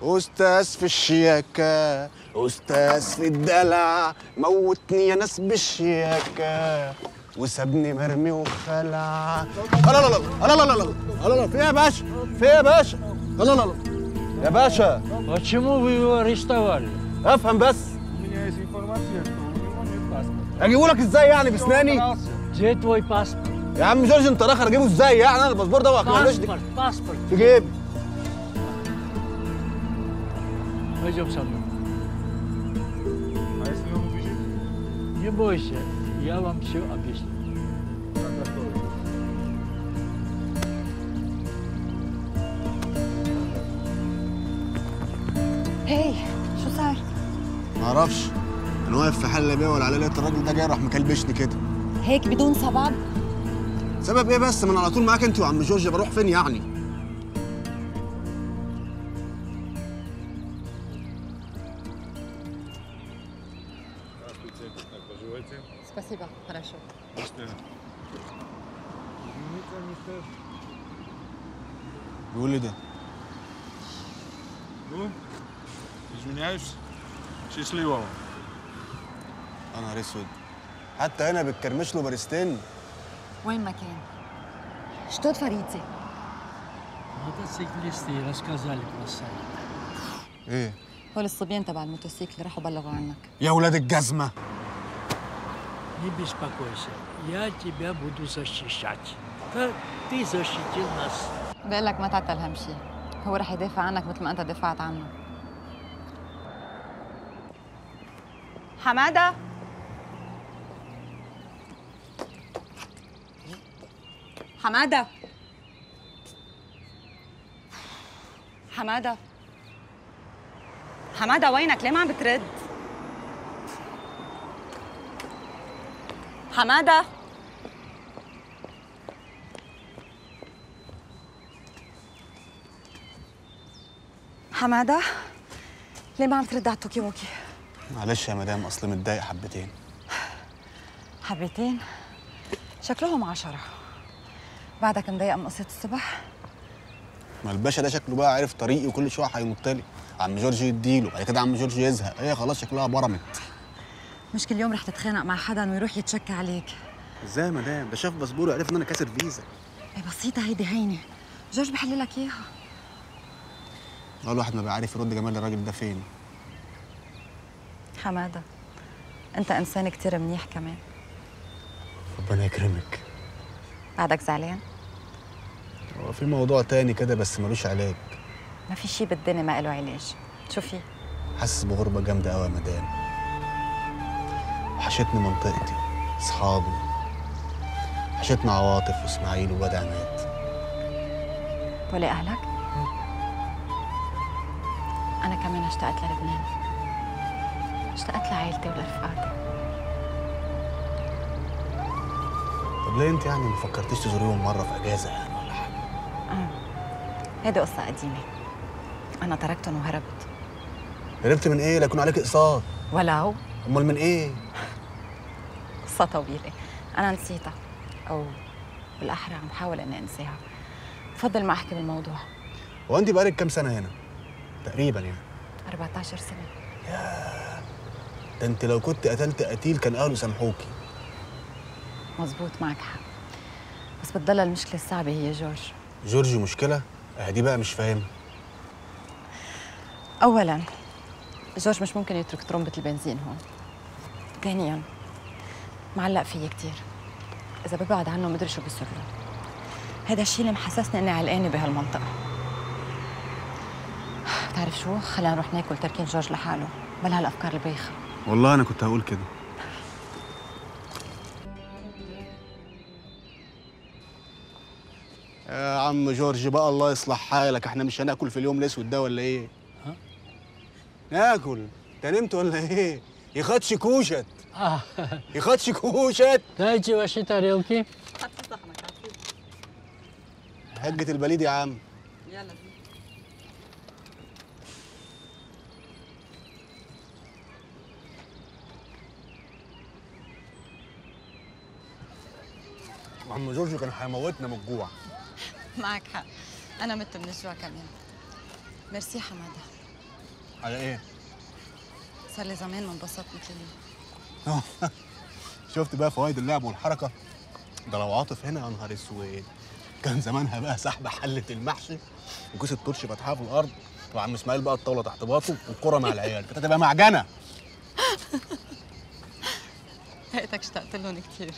أستاذ في الشياكة أستاذ في الدلع موتني يا ناس بالشياكة وسابني مرمي وخلع لا لا لا لا لا لا لا في يا باشا في يا باشا لا لا لا يا باشا почему вы его арестовали افهم بس اجيبه لك إزاي يعني بسناني جيت واي باسبور يا عم جورج انت راخر اجيبه إزاي يعني أنا الباسبور ده هو دي باسبورت باسبورت في جيبي będzie obszarny. A? Nie bój się, ja wam się obieśnię. هاي شو صار؟ معرفش أنا واقف في حل بيه ولا على لقيت الراجل ده جاي راح مكلبشني كده هيك بدون سبب؟ سبب إيه بس؟ ما أنا على طول معاك انت وعم جورج بروح فين يعني؟ Счастливого. يا نهار اسود حتى هنا بتكرمش له بارستين وين ما كان؟ Что творите? Мотоциклисты рассказали про сайт. ايه هول الصبيان تبع الموتوسيكل راحوا بلغوا عنك يا ولاد الجزمه Не беспокойся, я тебя буду защищать. Как ты защитил нас. بقول لك ما تعتل هم شيء هو رح يدافع عنك مثل ما انت دافعت عنه حمادة. حمادة. حمادة. حمادة وينك؟ ليه ما عم بترد؟ حمادة. حمادة ليه ما عم ترد على التوكي ووكي معلش يا مدام أصل متضايق حبتين. حبتين؟ شكلهم عشرة. بعدك مضايق من قصة الصبح؟ ما الباشا ده شكله بقى عارف طريقي وكل شوية هينط لي عم جورج يديله بعد كده عم جورج يزهق. هي خلاص شكلها برمت. مش كل يوم رح تتخانق مع حدا ويروح يتشكى عليك. إزاي يا مدام؟ ده شاف باسبور وعرف إن أنا كاسر فيزا. إيه بسيطة هيدي هينة جورج بحل لك إياها. الواحد ما بقى عارف يرد جمال الراجل ده فين. حمادة. أنت إنسان كتير منيح كمان. ربنا يكرمك. بعدك زعلان؟ هو في موضوع تاني كده بس ملوش علاج. ما في شي بالدنيا ما له علاج. شو في حاسس بغربة جامدة قوي يا مدام. وحشتني منطقتي أصحابي. وحشتني عواطف وإسماعيل وواد عماد. ولا أهلك؟ أنا كمان اشتقت للبنان اشتقت لعائلتي ولرفقاتي. طب ليه انت يعني ما فكرتيش تزوريهم مرة في أجازة يعني ولا حاجة؟ آه. هيدي قصة قديمة. أنا تركتهم وهربت. هربت من إيه؟ لا يكون عليك اقساط ولو أمال من إيه؟ قصة طويلة. أنا نسيتها. أو بالأحرى عم بحاول إني أنساها. بفضل ما أحكي بالموضوع. هو أنت بقالك كام سنة هنا؟ تقريبا يعني. 14 سنة. ده انت لو كنت قتلت قتيل كان اهله سامحوكي. مزبوط معك حق. بس بتضل المشكلة الصعبة هي جورج. جورج مشكلة؟ آه دي بقى مش فاهم. أولاً جورج مش ممكن يترك ترمبة البنزين هون. ثانياً معلق فيي كتير. إذا ببعد عنه مدري شو بيصير له. هذا الشيء اللي محسسني إني علقانة بهالمنطقة. بتعرف شو؟ خلينا نروح ناكل تركين جورج لحاله. بلا هالأفكار البايخة والله أنا كنت هقول كده. يا عم جورج بقى الله يصلح حالك. إحنا مش هناكل في اليوم الأسود ده ولا إيه؟ ها؟ ناكل. أنت نمت ولا إيه؟ يخدش كوشت. آه. يخدش كوشت. دايجي وشيت اريوكي حجه هجة البليد يا عم. يلا عم جورج كان هيموتنا من الجوع. معك حق. أنا مت من الجوع كمان. ميرسي حمادة. على إيه؟ صار لي زمان ما انبسطت مثل اليوم شفت بقى فوائد اللعب والحركة؟ ده لو عاطف هنا يا نهار أسود. كان زمانها بقى سحبه حلة المحشي. وكيس الترش فاتحاه في الأرض. وعم إسماعيل بقى الطاولة تحت باطه. والكرة مع العيال. كانت هتبقى معجنة. لقيتك اشتقت لهم كثير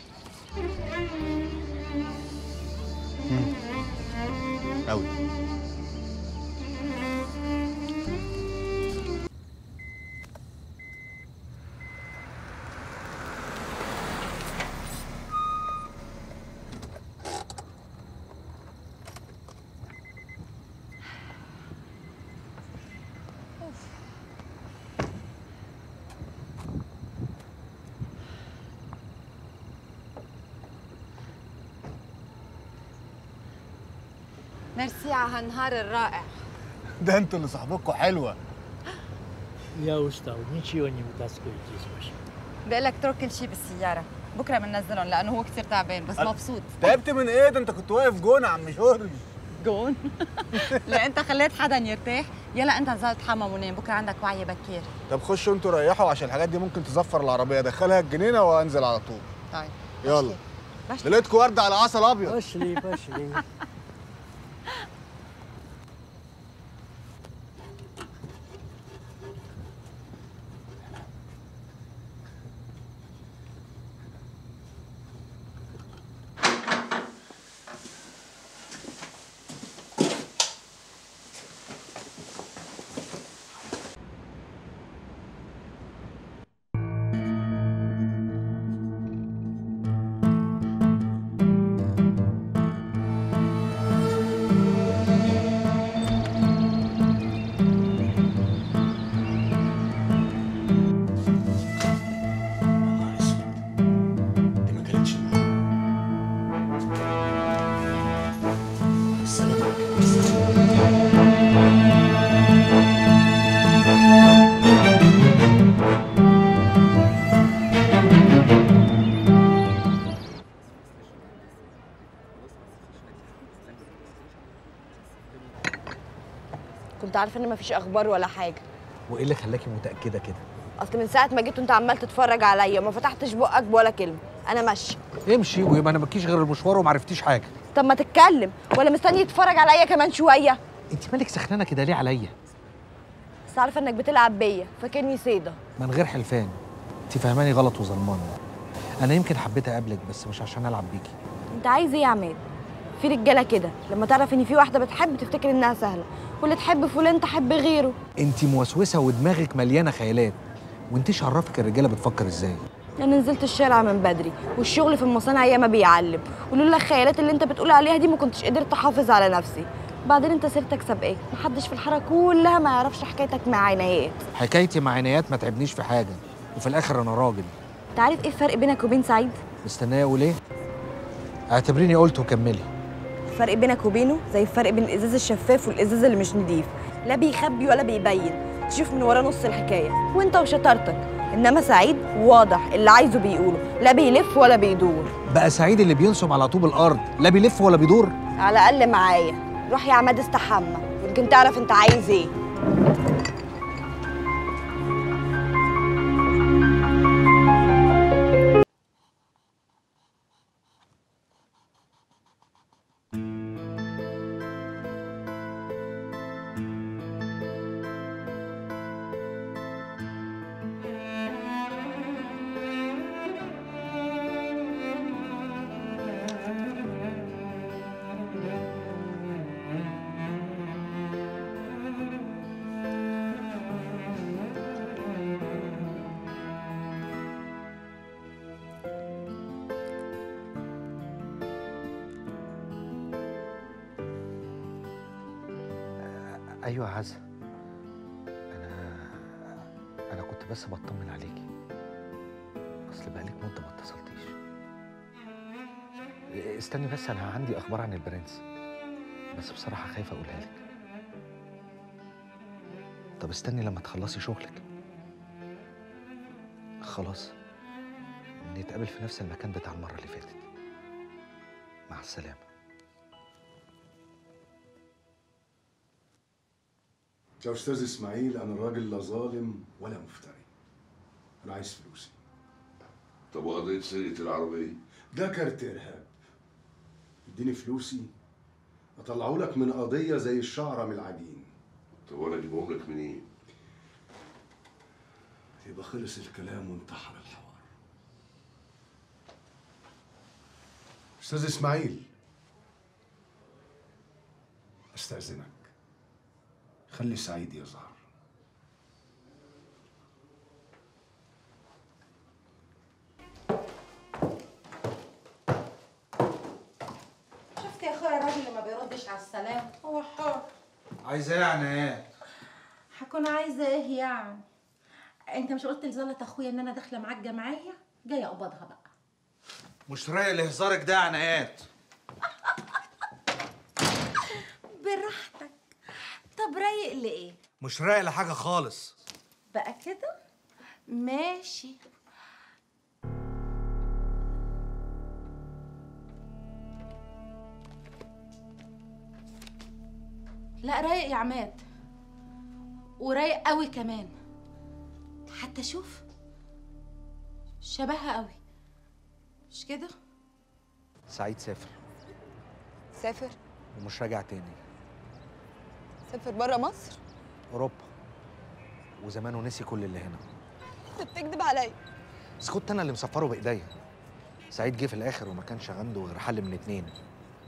قوي النهار الرائع. ده أنتوا اللي صاحبتكم حلوة. يا اسطى ومشي وني متاسكوي بقول لك اترك كل شيء بالسيارة. بكرة بننزلهم لأنه هو كثير تعبان بس مبسوط. تعبت من إيه؟ ده أنت كنت واقف جون عم شوري جون؟ لا أنت خليت حدا يرتاح. يلا أنت نزل تحمم ونام. بكرة عندك وعي بكير. طب خشوا أنتوا ريحوا عشان الحاجات دي ممكن تزفر العربية. دخلها الجنينة وأنزل على طول. طيب يلا. لقيتكم ورد على عسل أبيض. بشري بشري. عارفة إن مفيش أخبار ولا حاجة. وإيه اللي خلاكي متأكدة كده؟ أصل من ساعة ما جيت وأنت عمال تتفرج عليا وما فتحتش بقك بولا كلمة. أنا ماشية. امشي ويبقى أنا مالكيش غير المشوار وما عرفتيش حاجة. طب ما تتكلم. ولا مستني تتفرج عليا كمان شوية. أنت مالك سخنانة كده ليه عليا؟ بس عارفة إنك بتلعب بيا فاكرني صيدة. من غير حلفان. أنت فاهماني غلط وظلماني أنا يمكن حبيت أقابلك بس مش عشان ألعب بيكي. أنت عايز إيه يا عماد؟ في رجالة كده. لما تعرف إن في واحدة بتحب تفتكر إنها سهلة. واللي تحب فلان تحب غيره. انت موسوسة ودماغك مليانة خيالات. وانتش عرفك الرجالة بتفكر إزاي؟ أنا نزلت الشارع من بدري والشغل في المصانع ياما بيعلم. ولولا الخيالات اللي انت بتقول عليها دي ما كنتش قدرت احافظ على نفسي. بعدين انت سيرتك سابقاك. محدش في الحارة كلها ما يعرفش حكايتك مع عنايات حكايتي مع عنايات ما تعبنيش في حاجة. وفي الآخر أنا راجل. انت عارف إيه الفرق بينك وبين سعيد؟ مستنية أقول إيه؟ اعتبريني قلت وكملي. الفرق بينك وبينه زي الفرق بين الإزاز الشفاف والإزاز اللي مش نضيف. لا بيخبي ولا بيبين. تشوف من وراه نص الحكاية وإنت وشطارتك. إنما سعيد واضح اللي عايزه بيقوله. لا بيلف ولا بيدور. بقى سعيد اللي بينصب على طوب الأرض. لا بيلف ولا بيدور. على الأقل معايا. روح يا عماد استحمى. يمكن تعرف إنت عايز إيه. أيوه يا عزه أنا أنا كنت بس بطمن عليكي. أصل بقالك مدة ما اتصلتيش. استني بس أنا عندي أخبار عن البرنس. بس بصراحة خايفة أقولها لك. طب استني لما تخلصي شغلك. خلاص. نتقابل في نفس المكان بتاع المرة اللي فاتت. مع السلامة. يا أستاذ إسماعيل أنا راجل لا ظالم ولا مفتري. أنا عايز فلوسي. طب وقضية سرقة العربية؟ ده كارت إرهاب. إديني فلوسي أطلعه لك من قضية زي الشعره من العجين. طب وأنا أجيبهم لك منين؟ يبقى خلص الكلام وانتحر الحوار. أستاذ إسماعيل أستأذنك. خلي سعيد يظهر. شفت يا أخويا الراجل اللي ما بيردش على السلام؟ هو حر. عايزة إيه يعني إيه؟ هكون عايزة إيه يعني؟ أنت مش قلت لزلط أخويا إن أنا داخلة معاك جمعية؟ جاية أقبضها بقى. مش رايق لهزارك ده يا عنايات براحتك. طب رايق لإيه؟ مش رايق لحاجة خالص. بقى كده؟ ماشي. لا رايق يا عماد. ورايق قوي كمان. حتى شوف شبهها قوي. مش كده؟ سعيد سافر. سافر؟ ومش راجع تاني. سافر بره مصر؟ أوروبا. وزمانه نسي كل اللي هنا. أنت بتكذب عليا. بس كنت أنا اللي مسفره بإيديا. سعيد جه في الآخر وما كانش عنده غير حل من اتنين.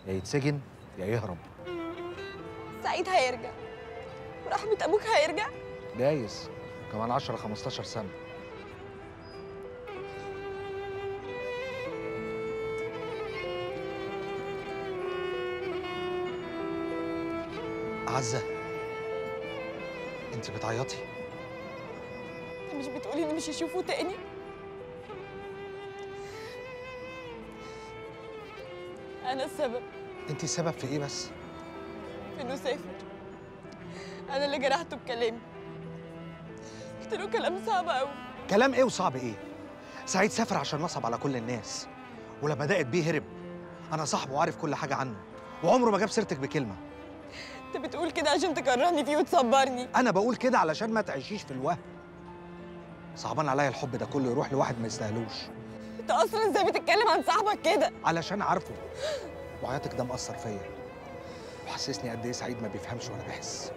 يا يتسجن يا يهرب. سعيد هيرجع. ورحمة أبوك هيرجع؟ جايز كمان 10 15 سنة. عزه انت بتعيطي. انت مش بتقولي إني مش هشوفه تاني؟ أنا السبب. انت السبب في إيه بس؟ في إنه سافر. أنا اللي جرحته بكلامي. قلت له كلام صعب قوي كلام إيه وصعب إيه؟ سعيد سافر عشان نصب على كل الناس. ولما ضاقت بيه هرب. أنا صاحبه وعارف كل حاجة عنه. وعمره ما جاب سيرتك بكلمة. انت بتقول كده عشان تكرهني فيه وتصبرني. أنا بقول كده علشان ما تعيشيش في الوهم. صعبان عليا الحب ده كله يروح لواحد ما يستاهلوش. انت أصلا إزاي بتتكلم عن صاحبك كده؟ علشان عارفه. وعياطك ده مأثر فيا. وحسسني قد إيه سعيد ما بيفهمش وأنا بحس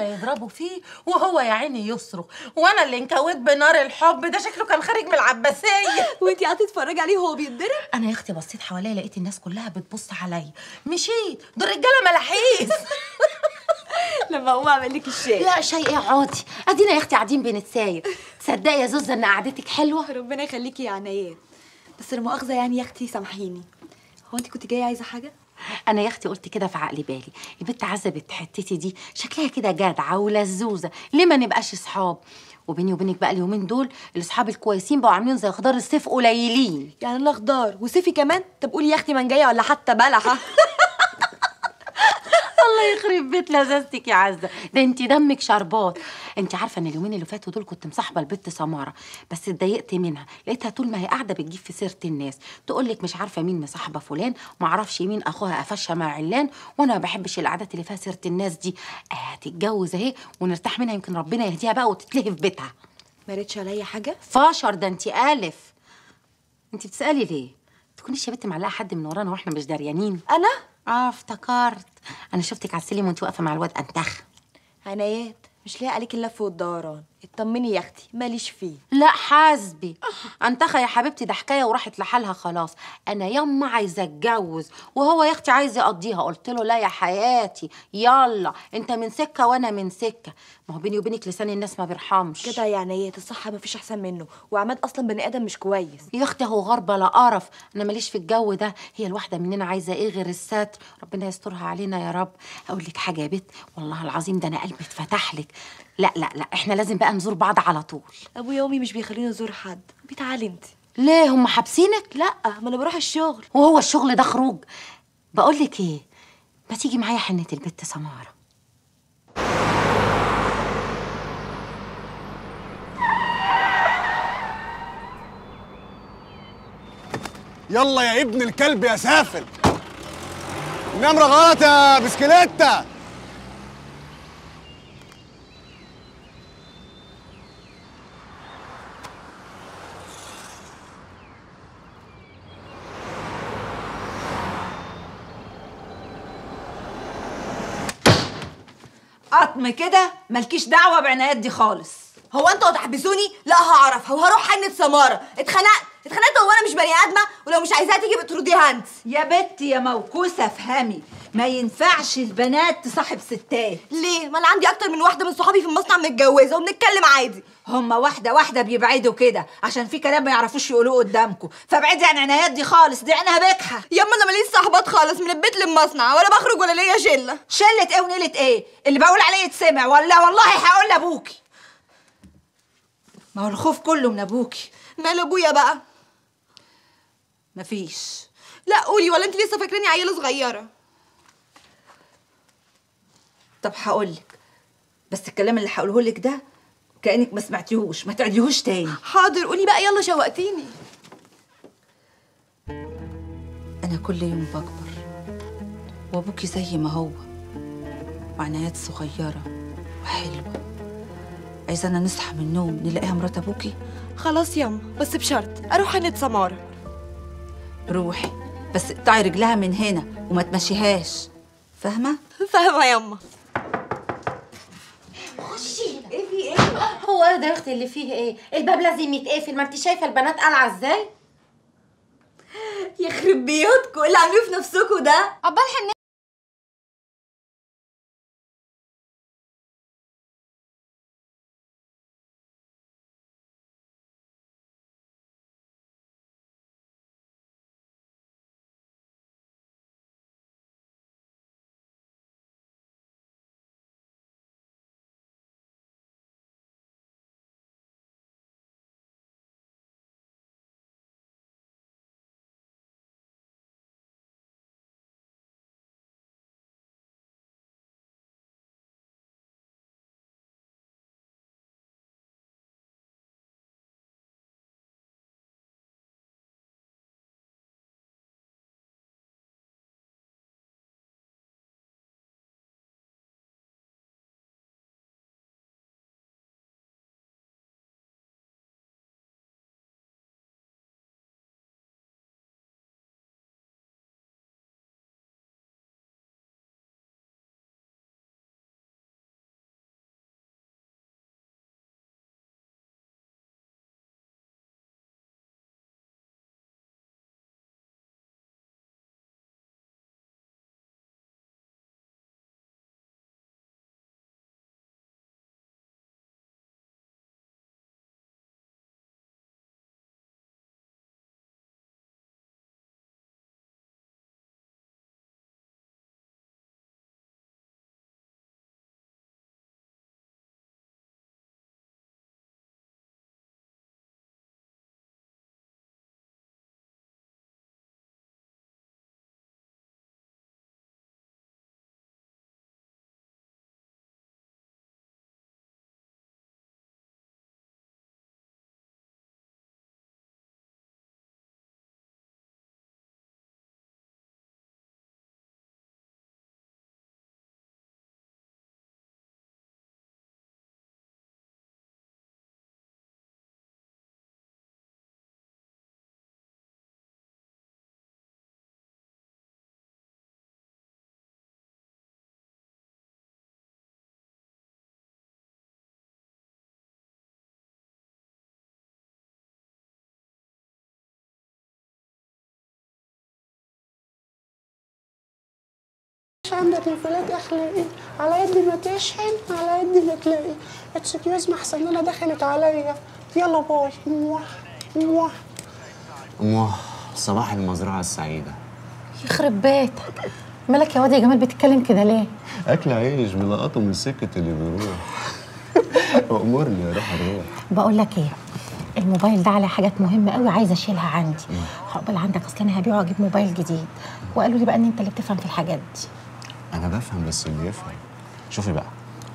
يضربوا فيه وهو يا عيني يصرخ. وأنا اللي انكويت بنار الحب ده شكله كان خارج من العباسية. وانتي قاعدة تتفرجي عليه وهو بيتضرب؟ أنا يا أختي بصيت حواليا لقيت الناس كلها بتبص عليا. مشيت. دول رجالة ملاحيس. لما أقوم أعمل لك الشاي لا شيء إيه اقعدي أدينا يا أختي قاعدين بنتساير تصدقي يا زوزه إن قعدتك حلوة؟ ربنا يخليكي يا عنايات بس لا مؤاخذه يعني يا أختي سامحيني. هو انت كنت جاية عايزة حاجة؟ أنا يا أختي قلت كده في عقلي بالي. البنت عزة بنت حتتي دي شكلها كده جدعه ولزوزة. ليه ما نبقاش اصحاب وبيني وبينك بقى اليومين دول الاصحاب الكويسين بقوا عاملين زي خضار الصيف قليلين. يعني أنا خضار وسيفي كمان؟ طب قولي يا أختي منجايه ولا حتى بلحة؟ الله يخرب بيت لذاذتك يا عزة. ده انت دمك شربات. انت عارفة ان اليومين اللي فاتوا دول كنت مصاحبة البت سمارة بس اتضايقت منها. لقيتها طول ما هي قاعدة بتجيب في سيرة الناس تقول لك مش عارفة مين مصاحبة فلان ما أعرفش مين أخوها قفشها مع علان وأنا ما بحبش القعدات اللي فيها سيرة الناس دي. آه هتتجوز اهي ونرتاح منها يمكن ربنا يهديها بقى وتتلهي في بيتها. ما ريتش عليا حاجة؟ فاشر ده انت ألف. انت بتسألي ليه؟ تكونيش يا بنت معلقة حد من ورانا وإحنا مش دريانين. أنا؟ آه افتكرت. أنا شفتك على السلم وأنت واقفة مع الواد انتخ عنايات. مش لاقي عليك اللف والدوران اطمني يا أختي ماليش فيه. لا حاسبي. انتخه يا حبيبتي ده حكاية وراحت لحالها خلاص. أنا يما عايزة أتجوز وهو يا أختي عايز يقضيها. قلت له لا يا حياتي يلا. انت من سكة وأنا من سكة. ما هو بيني وبينك لسان الناس ما بيرحمش. كده يا عنايات الصح مفيش أحسن منه. وعماد أصلا بني آدم مش كويس. يا أختي هو غربة لا قرف. أنا ماليش في الجو ده. هي الواحدة مننا عايزة إيه غير الستر ربنا يسترها علينا يا رب. أقول لك حاجة يا بت والله العظيم ده أنا قلبي اتفتح لك. لا لا لا إحنا لازم بقى نزور بعض على طول. ابويا وامي مش بيخليني أزور حد. بتعالي أنت. ليه هم حابسينك؟ لا ما أنا بروح الشغل. وهو الشغل ده خروج. بقول لك إيه ما تيجي معايا حنة البت سمارة. يلا يا ابن الكلب يا سافل. النمرة غلط يا بسكليتة. قطم كده مالكيش دعوة بعنايات دي خالص. هو أنتوا هتحبسوني؟ لا هعرف. وهروح حنة سمارة. اتخنقت. اتخنقت هو أنا مش بني آدمة ولو مش عايزاها تيجي بترديها انت. يا بنتي يا موكوسة افهمي. ما ينفعش البنات تصاحب ستات. ليه؟ ما أنا عندي أكتر من واحدة من صحابي في المصنع متجوزة وبنتكلم عادي. هما واحدة واحدة بيبعدوا كده عشان في كلام ما يعرفوش يقولوه قدامكم. فابعدي عن عنايات دي خالص دي عينها بكحة. ياما أنا ماليش صاحبات خالص من البيت للمصنع ولا بخرج ولا ليا شلة. شلة إيه ونيلة إيه؟ اللي بقول عليه يتسمع. ولا والله هقول لأبوكي. ما هو الخوف كله من أبوكي. مال أبويا بقى. مفيش. لا قولي ولا انت لسه فاكراني عيلة صغيرة؟ طب هقولك. بس الكلام اللي هقوله لك ده كأنك ما سمعتيهوش ما تعديهوش تاني. حاضر قولي بقى يلا شوقتيني. أنا كل يوم بكبر وأبوكي زي ما هو وعنايات صغيرة وحلوة. عايزانا نصحى من النوم نلاقيها مرات أبوكي؟ خلاص ياما بس بشرط أروح حنة سمارة. روحي. بس اقطعي رجلها من هنا وما تمشيهاش. فاهمة؟ فاهمة ياما خشي إيه في إيه؟ هو إيه ده يا أختي اللي فيه إيه؟ الباب لازم يتقفل. ما انت شايفة البنات قلعة إزاي؟ يخرب بيوتكم. اللي عاملين في نفسكم ده. عقبال حنين عندك انفلات اخلاقي على قد ما تشحن على قد ما تلاقي. excuse me أحسن أنا دخلت عليا. يلا bye. موح موح موه صباح المزرعة السعيدة. يخرب بيتك مالك يا واد يا جمال بتتكلم كده ليه؟ أكل عيش ملقطه من سكة اللي بيروح. أمرني يا روح الروح. بقول لك إيه؟ الموبايل ده على حاجات مهمة قوي عايزة أشيلها عندي. عقبال عندك أصل أنا هبيعه وأجيب موبايل جديد. وقالوا لي بقى إن أنت اللي بتفهم في الحاجات دي. أنا بفهم بس اللي يفهم. شوفي بقى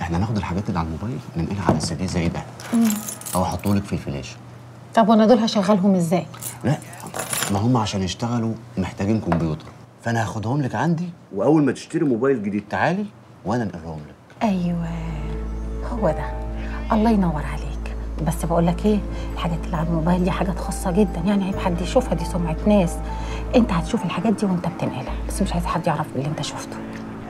إحنا ناخد الحاجات اللي على الموبايل ننقلها على السي دي زي ده. مم. أو أحطهولك في الفلاش. طب وأنا دول هشغلهم إزاي؟ لا ما هم عشان يشتغلوا محتاجين كمبيوتر. فأنا هاخدهم لك عندي وأول ما تشتري موبايل جديد تعالي وأنا أنقلهم لك. أيوه هو ده. الله ينور عليك. بس بقول لك إيه الحاجات اللي على الموبايل دي حاجات خاصة جدا. يعني عيب حد يشوفها دي سمعة ناس. أنت هتشوف الحاجات دي وأنت بتنقلها بس مش عايز حد يعرف اللي أنت شفته.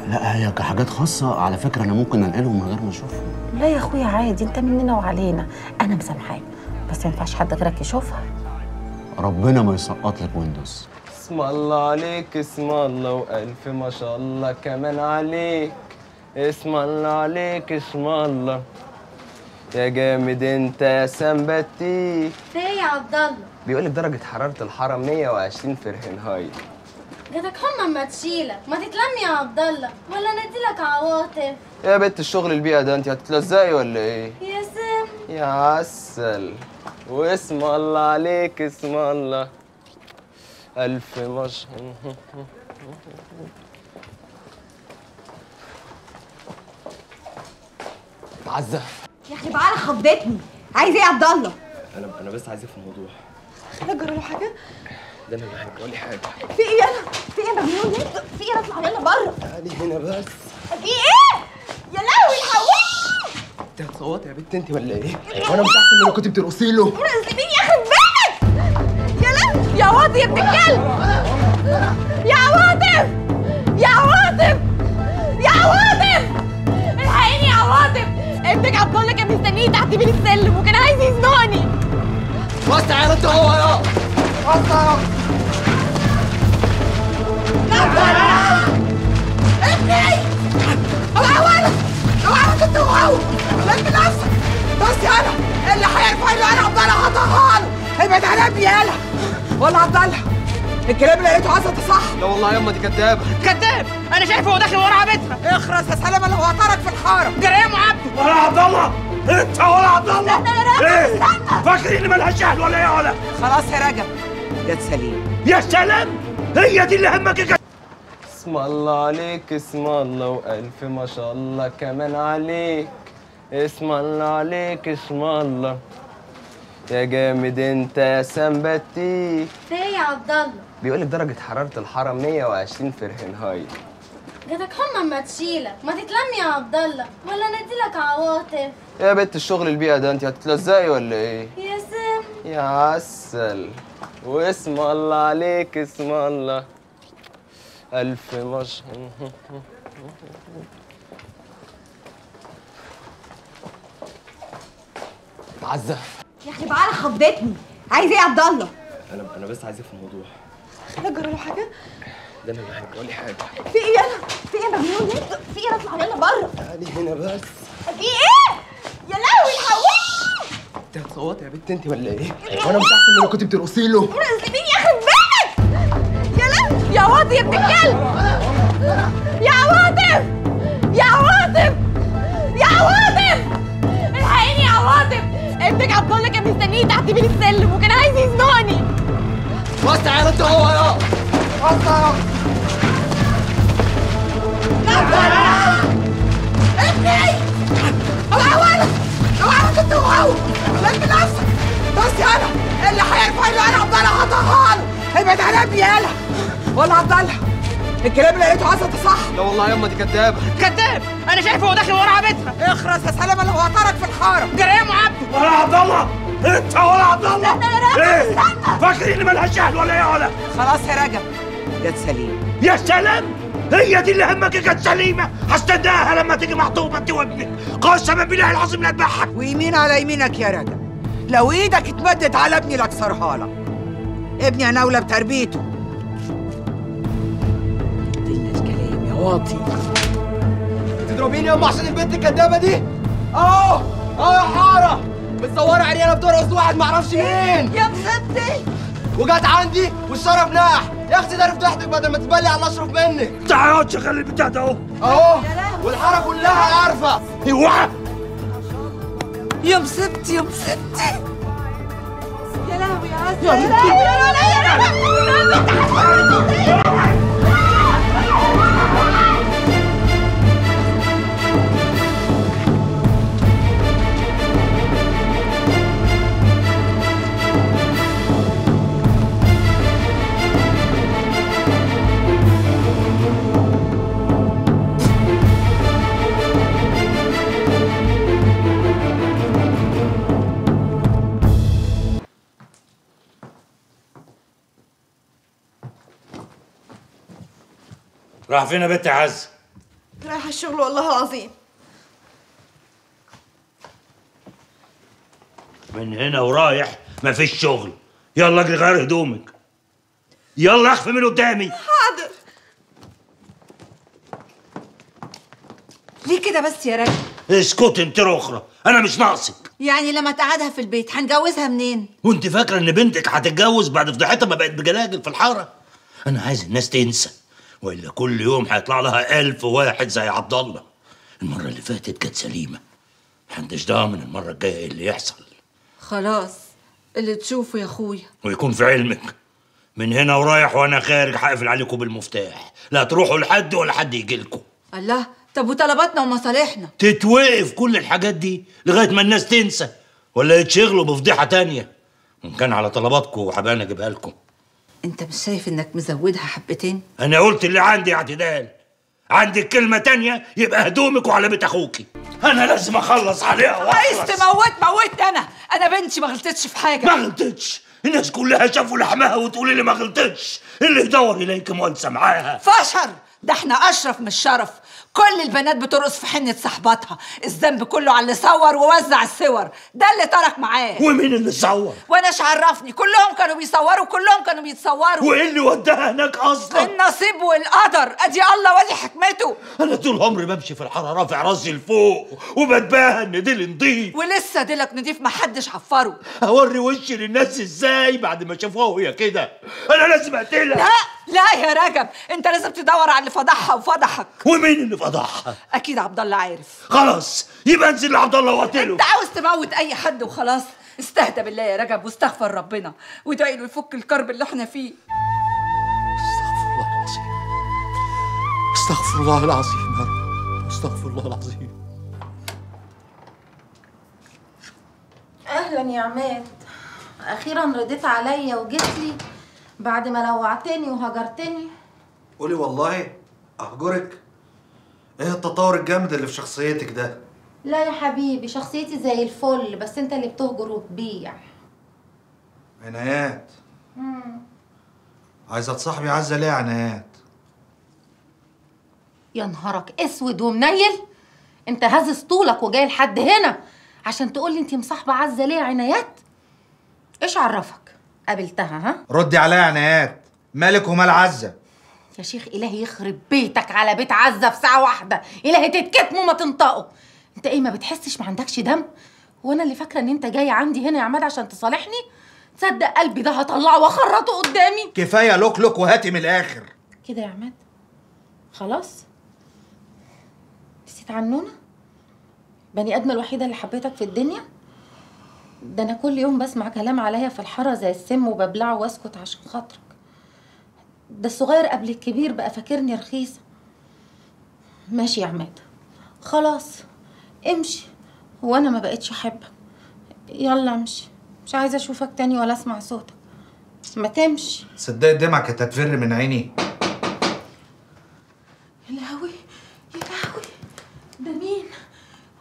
لا هي كحاجات خاصة. على فكرة أنا ممكن أنقلهم من غير ما أشوفهم لا يا أخويا عادي. أنت مننا وعلينا. أنا مسامحاك بس ما ينفعش حد غيرك يشوفها. ربنا ما يسقط لك ويندوز. اسم الله عليك اسم الله وألف ما شاء الله كمان عليك. اسم الله عليك اسم الله. يا جامد أنت يا سمبتي في إيه يا عبد الله. بيقولك درجة حرارة الحرم 120 فahrenheit جاتك حمى اما تشيلك ما تتلم يا عبد الله. ولا نديلك عواطف. يا بنت الشغل البيئة ده أنت هتتلزقي ولا إيه؟ يا سم يا عسل. واسم الله عليك اسم الله. ألف مش عزة يا أخي بعالة خضتني. عايز إيه يا عبد الله؟ أنا أنا بس عايز أفهم الموضوع. لا جرى له حاجة. ده أنا اللي هقول حاجة. في إيه يلا في إيه مجنون؟ انت في إيه أطلع يلا بره. تعالي هنا بس. في إيه؟ يا لهوي الحقوني أنت هتصوتي يا بنت أنت ولا إيه؟ وأنا مش أحسن من اللي كنت بترقصي له. مين ياخد بالك يا لهوي يا واطي يا ابن الكلب! يا عواطف يا عواطف يا عواطف الحقيني يا عواطف ابنك عبد الله كان مستنيني تحت بين السلم وكان عايز يزنقني. وسع يا بنت هو يا وسع ابني نفسك أنا اللي أنا عبد الله له عبد الله الكلام اللي لقيته حصل صح لا والله ياما دي كدابة كذاب أنا شايفه هو داخل ورا بيتنا اخرس يا سلامه لو هطرك في الحاره جريمه عبده ولا عبد الله انت ولا عبد الله إيه فاكرين مالهاش أهل ولا إيه ولا خلاص يا رجب جت سليم يا سلام هي دي اللي همك يا اسم الله عليك اسم الله وألف ما شاء الله كمان عليك. اسم الله عليك اسم الله. يا جامد انت يا سمبتي إيه يا عبد الله؟ بيقولك درجة حرارة الحرم 120 فahrenheit جاتك حمى اما تشيلك. ما تتلم يا عبد الله. ولا نديلك عواطف. يا بنت الشغل البيئة ده انت هتتلزقي ولا إيه؟ يا سم يا عسل. واسم الله عليك اسم الله. ألف مش عزة. يا أخي بعالة خضتني. عايز إيه يا عبد الله؟ أنا أنا بس عايز أفهم الموضوع؟ لا جرى له حاجة. ده أنا اللي هقول حاجة. في إيه يلا في إيه يا مجنون انت في إيه اطلع يلا بره. تعالي هنا بس. في إيه؟ يا لهوي الحقوني أنت هتصوتي يا بنت أنت ولا إيه؟ وأنا مش أحسن من اللي كنت بترقصي له. ياخد بالك يا لهوي يا واطي يا ابن الكلب يا عواطف يا عواطف يا عواطف الحقيني يا عواطف ابنك عبد الله كان مستنيني تحت بين السلم وكان عايز يزنقني. وسع يا بنت هو يا. وسع ابني! اوعى ولد اوعى انت وهو نفسك! بس أنا اللي هيرفع له أنا عبد الله هطهى له ابعد عن ابني يالا ولا عبد الله. الكلام اللي لقيته حصل صح؟ لا والله ياما دي كدابة كذاب؟ أنا شايفه هو داخل ورا بيتنا اخرس يا سلامه لو هطرك في الحارة. جريمه عبده ولا عبد الله. انت ولا عبد الله. إيه؟ فاكرين مالهاش أهل ولا إيه ولا خلاص يا رجب. جت سليم. يا سلام. هي دي اللي همك كانت سليمة. هستناها لما تيجي مخطوبة انت وابنك قسما بالله العظيم لا اذبحك ويمين على يمينك يا رجب. لو إيدك اتمدت على ابني لاكسرها لك. ابني أنا أولى بتربيته. واطي تضربيني يا ام عشان البنت الكدابة دي؟ أهو أهو يا حارة. متصوره عريانه بترقص واحد معرفش مين. يا مصدق وجت عندي والشرف ناح. يا أختي ده فضحتك بدل ما تبلي على الأشرف منك. تعال شغل البتاع ده أهو. أهو والحارة كلها عارفة. اوعى يا مصيبتي يا مصيبتي يا لهوي يا يا يا لهوي يا لهوي يا لهوي. راح فين يا بنت عز. رايحة الشغل والله العظيم. من هنا ورايح مفيش شغل. يلا اجري غير هدومك. يلا اخفي من قدامي. حاضر. ليه كده بس يا راجل اسكت انت أخرى أنا مش ناقصك. يعني لما تقعدها في البيت هنجوزها منين؟ وانت فاكرة ان بنتك هتتجوز بعد فضيحتها ما بقت بجلاجل في الحارة؟ أنا عايز الناس تنسى. وإلا كل يوم هيطلع لها ألف واحد زي عبد الله. المرة اللي فاتت كانت سليمة. محدش ضامن المرة الجاية إيه اللي يحصل. خلاص اللي تشوفه يا أخويا. ويكون في علمك. من هنا ورايح وأنا خارج هقفل عليكم بالمفتاح. لا تروحوا لحد ولا حد يجي لكم. الله طب وطلباتنا ومصالحنا؟ تتوقف كل الحاجات دي لغاية ما الناس تنسى. ولا يتشغلوا بفضيحة تانية. وان كان على طلباتكم هبقى أنا أجيبها لكم. انت مش شايف انك مزودها حبتين؟ أنا قلت اللي عندي اعتدال. عندك كلمة تانية يبقى هدومك وعلى بيت أخوكي. أنا لازم أخلص عليها عايز واخلص تموت موتني أنا. أنا بنتي ما غلطتش في حاجة. ما غلطتش. الناس كلها شافوا لحمها وتقولي لي ما غلطتش. اللي يدور إليك وانسى معاها. فشر! ده إحنا أشرف من الشرف كل البنات بترقص في حنة صاحباتها. الذنب كله على اللي صور ووزع الصور. ده اللي ترك معاه. ومين اللي صور؟ وأنا عرفني كلهم كانوا بيصوروا كلهم كانوا بيتصوروا. وإيه اللي وداها هناك أصلا؟ النصيب والقدر. أدي الله وادي حكمته. أنا طول عمري بمشي في الحارة رافع راسي لفوق وبتباهى إن دي اللي نضيف. ولسه ديلك نضيف محدش حفره. أوري وشي للناس إزاي بعد ما شافوها وهي كده؟ أنا لازم أقتلها. لا! لا يا رجب انت لازم تدور على اللي فضحها وفضحك. ومين اللي فضحها؟ أكيد عبد الله عارف. خلاص يبقى انزل لعبد الله واقتله انت عاوز تموت أي حد وخلاص. استهدى بالله يا رجب واستغفر ربنا وادعي له يفك الكرب اللي إحنا فيه. استغفر الله العظيم يا رب. استغفر الله العظيم. أهلا يا عماد. أخيرا رديت عليا وجيت لي. بعد ما لوعتني وهجرتني. قولي والله أهجرك؟ إيه التطور الجامد اللي في شخصيتك ده؟ لا يا حبيبي شخصيتي زي الفل بس أنت اللي بتهجر وتبيع. عنايات. عايزة تصاحبي عزة ليه يا عنايات. يا نهارك أسود ومنيل! أنت هزز طولك وجاي لحد هنا عشان تقول لي انت مصاحبة عزة ليه يا عنايات؟ إيش عرفك؟ قابلتها ها؟ ردي عليا يا عنايات مالك ومال عزة. يا شيخ إلهي يخرب بيتك على بيت عزة في ساعة واحدة. إلهي تتكتم وما تنطقوا. أنت إيه ما بتحسش ما عندكش دم؟ وأنا اللي فاكرة إن أنت جاي عندي هنا يا عماد عشان تصالحني؟ تصدق قلبي ده هطلعه وأخرطه قدامي؟ كفاية لوك لوك وهاتي من الآخر. كده يا عماد؟ خلاص؟ نسيت عنونا؟ بني آدمة الوحيدة اللي حبيتك في الدنيا؟ ده أنا كل يوم بسمع كلام عليا في الحارة زي السم وببلعه وأسكت عشان خاطرك. ده الصغير قبل الكبير بقى فاكرني رخيصة. ماشي يا عماد. خلاص امشي. وأنا ما بقتش أحبك. يلا امشي. مش عايزة أشوفك تاني ولا أسمع صوتك. ما تمشي. تصدقي دمعك هتتفر من عيني. يا لهوي يا لهوي. ده مين؟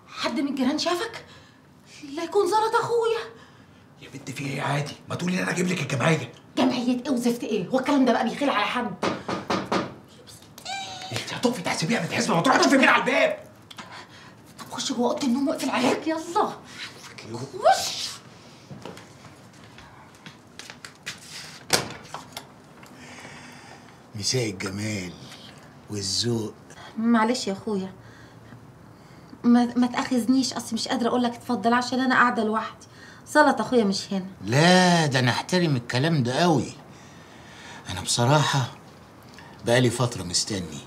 حد من الجيران شافك؟ لا يكون زلط أخويا. يا بنت في إيه؟ عادي. ما تقولي أنا أجيب لك الجمعية. جمعية إيه وزفت إيه؟ هو الكلام ده بقى بيخيل على حد. انت هتقفي تحسبيها من حسبة ما تروحي تقفي مين على الباب. طب خش جوه أوضة النوم واقفل عليك يلا. وش؟ مساء الجمال والذوق. معلش يا أخويا. ما, ما تأخذنيش اصلي مش قادرة أقول لك اتفضل عشان أنا قاعدة لوحدي. صلت أخويا مش هنا. لا ده أنا أحترم الكلام ده قوي أنا بصراحة بقالي فترة مستني.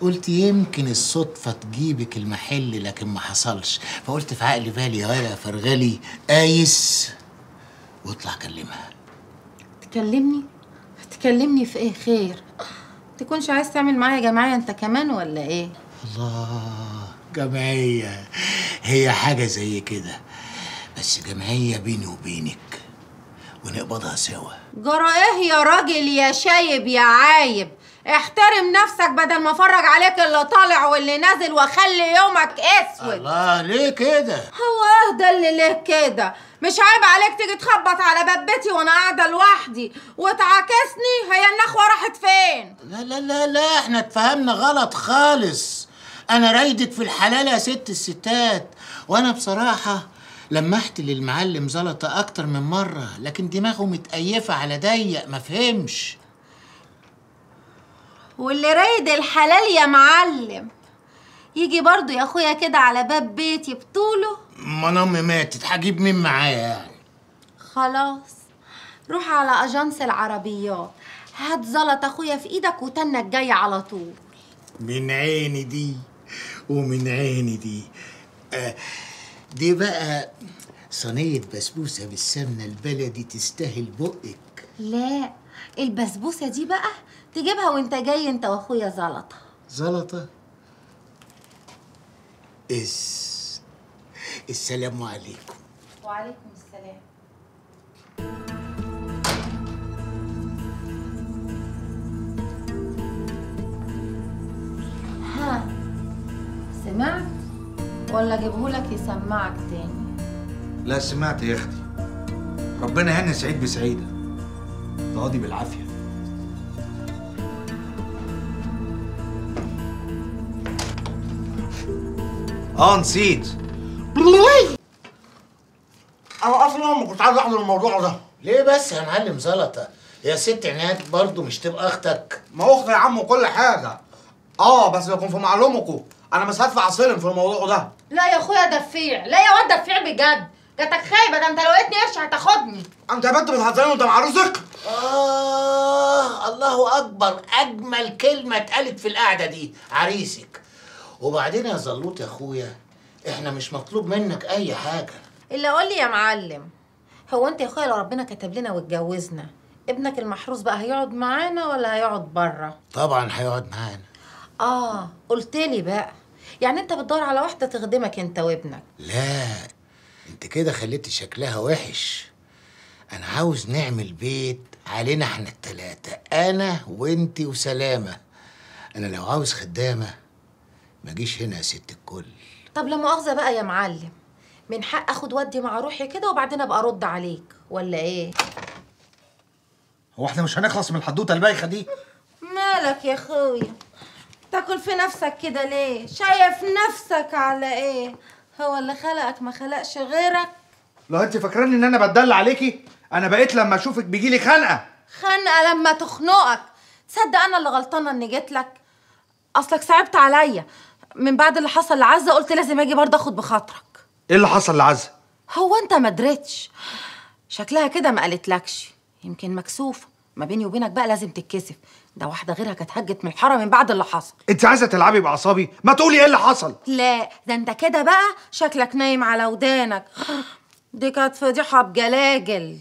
قلت يمكن الصدفة تجيبك المحل لكن ما حصلش. فقلت في عقلي بالي يا فرغلي قايس واطلع كلمها تكلمني؟ تكلمني في إيه؟ خير. تكونش عايز تعمل معايا جماعة أنت كمان ولا إيه؟ الله. جمعية. هي حاجة زي كده. بس جمعية بيني وبينك ونقبضها سوا. جرى إيه يا راجل يا شايب يا عايب. احترم نفسك بدل ما افرج عليك اللي طالع واللي نازل واخلي يومك اسود. الله ليه كده؟ هو إيه ده اللي ليه كده؟ مش عيب عليك تيجي تخبط على باب بيتي وأنا قاعدة لوحدي؟ وتعاكسني؟ هي النخوة راحت فين؟ لا لا لا لا إحنا اتفهمنا غلط خالص. أنا رايدك في الحلال يا ست الستات. وأنا بصراحة لمحت للمعلم زلطة أكتر من مرة لكن دماغه متقيفة على ضيق ما فهمش. واللي رايد الحلال يا معلم يجي برضو يا أخويا كده على باب بيتي بطوله. ما أنا أمي ماتت هجيب مين معايا يعني؟ خلاص روح على اجانس العربيات. هات زلط أخويا في إيدك وتنك جاي على طول. من عيني دي. ومن عيني دي. آه دي بقى صينية بسبوسة بالسمنة البلدي تستاهل بقك. لا البسبوسة دي بقى تجيبها وانت جاي انت واخويا زلطة. زلطة؟ اس السلام عليكم. وعليكم السلام. ها سمعت ولا أجيبهولك يسمعك تاني؟ لا سمعت يا أختي. ربنا يهني سعيد بسعيدة. تقضي بالعافية. آه نسيت. أنا أصلا ما كنت عايز أحضر الموضوع ده. ليه بس يا معلم زلطة يا ست عناد برضه مش تبقى أختك. ما أختي يا عم وكل حاجة. آه بس يكون في معلومكم أنا مش هدفع سلم في الموضوع ده. لا يا أخويا دفيع. لا يا واد دفيع بجد. جاتك خايبة ده أنت لو لقيتني قرش هتاخدني. أنت يا بنت بتهزرني وأنت مع آه الله أكبر. أجمل كلمة اتقالت في القعدة دي. عريسك. وبعدين يا زلوط يا أخويا إحنا مش مطلوب منك أي حاجة. إلا قول لي يا معلم هو أنت يا أخويا لو ربنا كتب لنا واتجوزنا ابنك المحروس بقى هيقعد معانا ولا هيقعد بره؟ طبعا هيقعد معانا. آه قلت لي بقى. يعني انت بتدور على واحدة تخدمك انت وابنك. لا أنت كده خليتي شكلها وحش. أنا عاوز نعمل بيت علينا إحنا التلاتة أنا وأنتي وسلامة. أنا لو عاوز خدامة ما جيش هنا يا ست الكل. طب لا مؤاخذة بقى يا معلم. من حق اخد ودي مع روحي كده وبعدين ابقى ارد عليك ولا إيه؟ هو إحنا مش هنخلص من الحدوتة البايخة دي؟ مالك يا اخويا؟ تاكل في نفسك كده ليه؟ شايف نفسك على إيه؟ هو اللي خلقك ما خلقش غيرك؟ لو انت فاكراني ان أنا بتدلع عليكي؟ أنا بقيت لما اشوفك بيجيلي خنقة. خنقة لما تخنقك. تصدق أنا اللي غلطانة اني جيت لك؟ اصلك صعبت عليا. من بعد اللي حصل لعزة قلت لازم أجي برضه اخد بخاطرك. إيه اللي حصل لعزة؟ هو انت ما دريتش. شكلها كده ما قالتلكش. يمكن مكسوفه ما بيني وبينك بقى لازم تتكسف. ده واحدة غيرها كانت هجت من الحاره من بعد اللي حصل. انت عايزة تلعبي باعصابي ما تقولي إيه اللي حصل. لا ده انت كده بقى شكلك نايم على ودانك. دي كانت فضيحه بجلاجل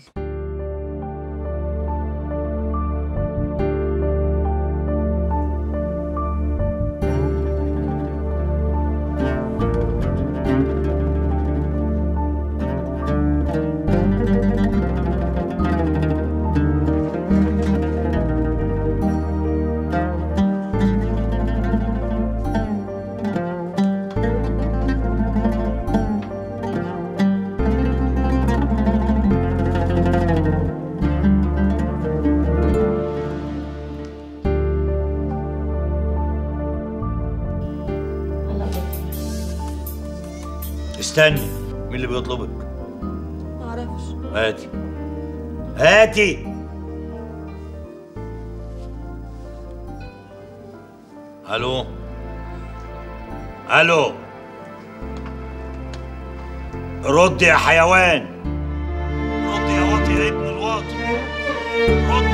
استني مين اللي بيطلبك؟ معرفش هاتي. هاتي! ألو ألو رد يا حيوان. رد يا واطي يا ابن الواطي رد.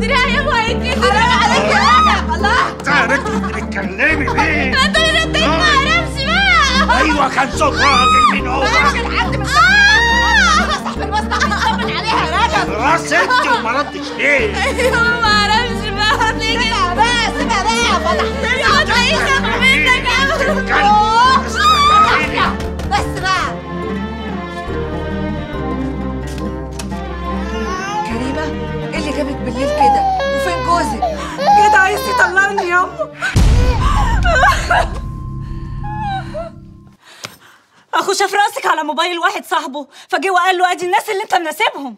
دراعي يا أبو هيتكسر حرام عليك يا رجب الله تعرف بتتكلمي ليه؟ ما أنت اللي رديت ما أعرفش بقى. أيوه كان صوت راجل من هو. راجل حد من صاحب المصنع بيطمن عليها يا رجب راس انت وما ردش ليه؟ أيوه ما أعرفش بقى. كده بقى سيبها بقى. فضحتني هتلاقيه خاف منك بس بالليل كده. وفين جوزك كده عايز يطلقني ياما أخو شاف راسك على موبايل واحد صاحبه فجه وقال له أدي الناس اللي أنت مناسبهم.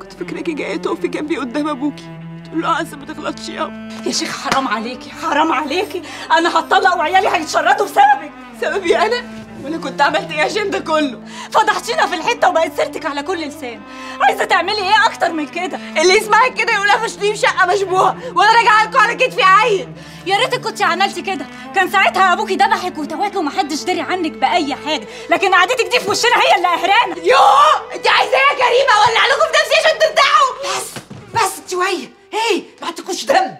كنت فاكراكي جاية تقفي جنبي قدام أبوكي. تقول له عايزه ما تغلطش يابا يا شيخ حرام عليكي حرام عليكي. أنا هتطلق وعيالي هيتشردوا بسببك. سببي أنا؟ وأنا كنت عملت إيه عشان ده كله؟ فضحتينا في الحتة وبقت سيرتك على كل لسان. عايزة تعملي إيه أكتر من كده؟ اللي يسمعك كده يقول فشتي في شقه مشبوهة وأنا راجعة لكم على كتفي عيل يا ريتك كنت عملتي كده. كان ساعتها أبوكي ذبحك وتواكي ومحدش دري عنك بأي حاجة لكن قعدتك دي في وشنا هي اللي قهرانة. يوه! انت عايزة إيه يا كريمة؟ ولع لكم في نفسي عشان ترتاحوا بس بس شوية. إيه؟ ما عندكوش دم.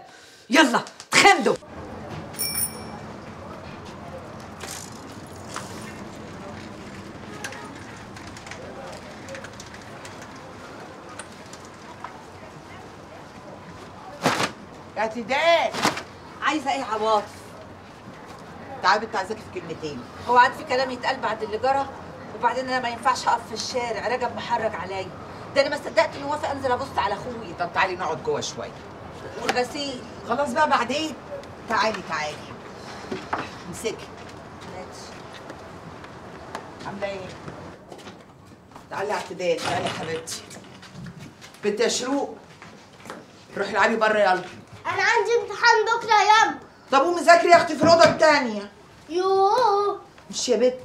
يلا تخندوا. اعتدال. عايزة إيه عواطف؟ تعالي انت عايزاكي في كلمتين. هو عاد في كلام يتقال بعد اللي جرى وبعدين أنا ما ينفعش اقف في الشارع رجب محرج عليا. ده أنا ما صدقت انه وافق انزل ابص على اخويا. طب تعالي نقعد جوه شوية. والغسيل. خلاص بقى بعدين. تعالي تعالي. امسكي. عاملة إيه؟ تعالي اعتدال. تعالي يا حبيبتي. بنت يا شروق روحي العبي بره يلا. أنا عندي امتحان بكرة يا طب قومي ذاكري يا أختي في الأوضة التانية؟ يوه. مش يا بت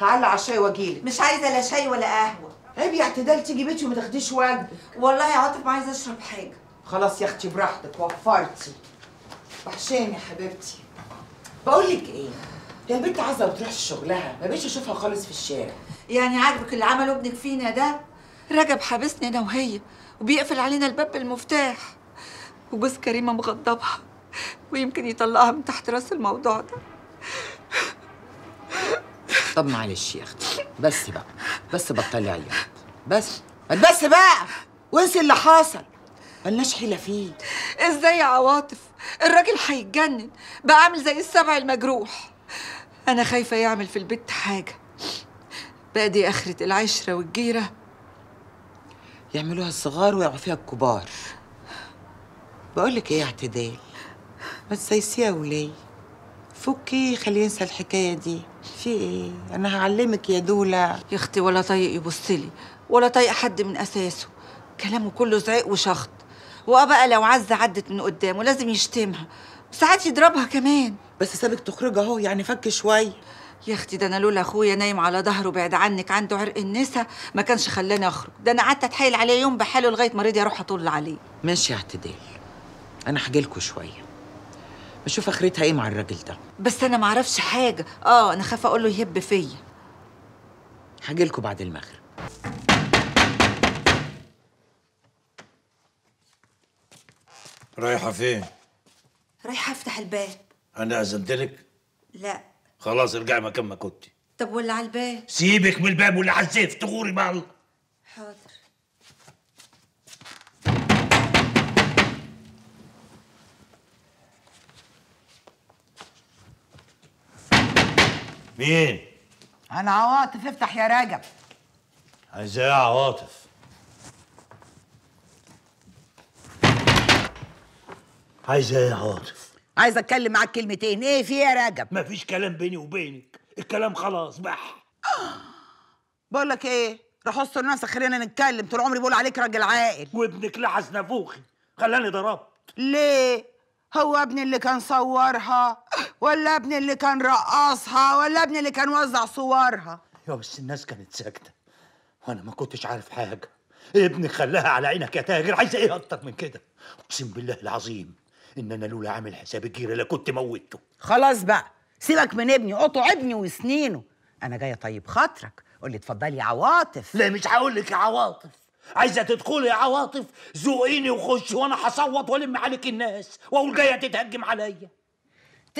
هعلق على الشاي وأجيلك. مش عايزة لا شاي ولا قهوة. عيب يا اعتدال تيجي بيتي وما تاخديش واجبك والله يا عاطف ما عايزة أشرب حاجة. خلاص يا أختي براحتك وفرتي. وحشاني يا حبيبتي. بقول لك إيه يا البنت عايزة ما تروحش شغلها ما بقتش أشوفها خالص في الشارع. يعني عاجبك اللي عمله ابنك فينا ده؟ رجب حابسني أنا وهي وبيقفل علينا الباب بالمفتاح. وجوز كريمة مغضبها ويمكن يطلقها من تحت رأس الموضوع ده. طب معلش يا أختي بس بقى بس بطلي عياط بس بس بقى وانسي اللي حصل. ملناش حيلة فيه. إزاي يا عواطف؟ الراجل هيتجنن بقى عامل زي السبع المجروح. أنا خايفة يعمل في البيت حاجة. بقى دي آخرة العشرة والجيرة. يعملوها الصغار ويعرفوها الكبار. بقول لك إيه يا اعتدال؟ ما تسيسي يا ولي فكي خليه ينسى الحكاية دي. في إيه؟ أنا هعلمك يا دولا يا أختي ولا طايق يبص لي ولا طايق حد من أساسه. كلامه كله زعيق وشخط. وبقى لو عزة عدت من قدامه لازم يشتمها. ساعات يضربها كمان. بس سابك تخرج أهو يعني فك شوية يا أختي ده أنا لولا أخويا نايم على ظهره بعد عنك عنده عرق النسا ما كانش خلاني أخرج. ده أنا قعدت أتحايل عليه يوم بحاله لغاية ما رضي أروح أطل عليه. ماشي يا اعتدال. أنا هجيلكوا شوية. بشوف آخرتها إيه مع الراجل ده. بس أنا ما أعرفش حاجة. آه أنا خايفة أقول له يهب فيا. هجيلكوا بعد المغرب. رايحة فين؟ رايحة أفتح الباب. أنا أذنت لك؟ لا. خلاص ارجعي مكان ما كنت طب واللي على الباب؟ سيبك من الباب واللي على الزفت غوري مع الله حاضر. مين؟ أنا عواطف افتح يا رجب. عايزة إيه يا عواطف؟ عايزة إيه يا عواطف؟ عايزه أتكلم معاك كلمتين. إيه في يا رجب؟ مفيش كلام بيني وبينك. الكلام خلاص بح. بقول لك إيه؟ روح استر نفسك خلينا نتكلم. طول عمري بقول عليك راجل عاقل. وابنك لحس نافوخي. خلاني ضربت. ليه؟ هو ابني اللي كان صورها. ولا ابني اللي كان رقصها ولا ابني اللي كان وزع صورها. يا بس الناس كانت ساكتة. وأنا ما كنتش عارف حاجة. ابنك خلاها على عينك يا تاجر عايزه إيه أكتر من كده؟ أقسم بالله العظيم ان أنا لولا عامل حساب الجيرة لا كنت موتته. خلاص بقى سيبك من ابني قطع ابني وسنينه. أنا جاية طيب خاطرك. قول لي اتفضلي يا عواطف. لا مش هقول لك يا عواطف. عايزة تدخلي يا عواطف؟ زوقيني وخش وأنا هصوت وألم عليك الناس وأقول جاية تتهجم عليا.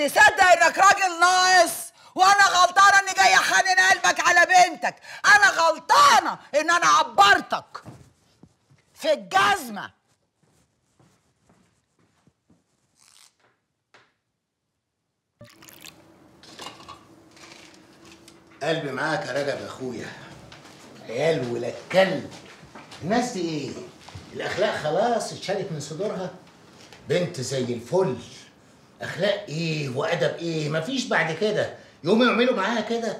تصدق انك راجل ناقص وأنا غلطانه اني جاية احنن قلبك على بنتك. أنا غلطانة ان أنا عبرتك في الجزمة. قلبي معاك يا رجب يا اخويا. عيال ولا كلب. الناس دي إيه؟ الاخلاق خلاص اتشالت من صدورها. بنت زي الفل. أخلاق إيه؟ وأدب إيه؟ مفيش بعد كده. يقوموا يعملوا معاها كده.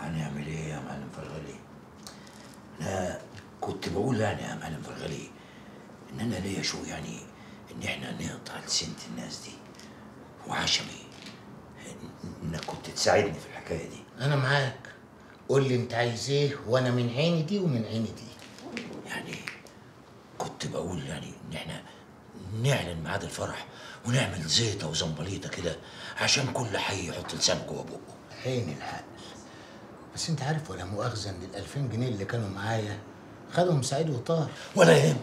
هنعمل إيه يا معلم فرغلي؟ أنا كنت بقول يعني يا معلم فرغلي إن أنا ليا شو يعني إن إحنا نقطع لسنة الناس دي. وعشمي إنك كنت تساعدني في الحكاية دي. أنا معاك. قول لي أنت عايز إيه؟ وأنا من عيني دي ومن عيني دي. كنت بقول يعني إن إحنا نعلن ميعاد الفرح. ونعمل زيطة وزنبليطة كده عشان كل حي يحط لسانه جوه بقه. عين العقل بس انت عارف ولا مؤاخذة ان ال 2000 جنيه اللي كانوا معايا خدهم سعيد وطار؟ ولا يهمك.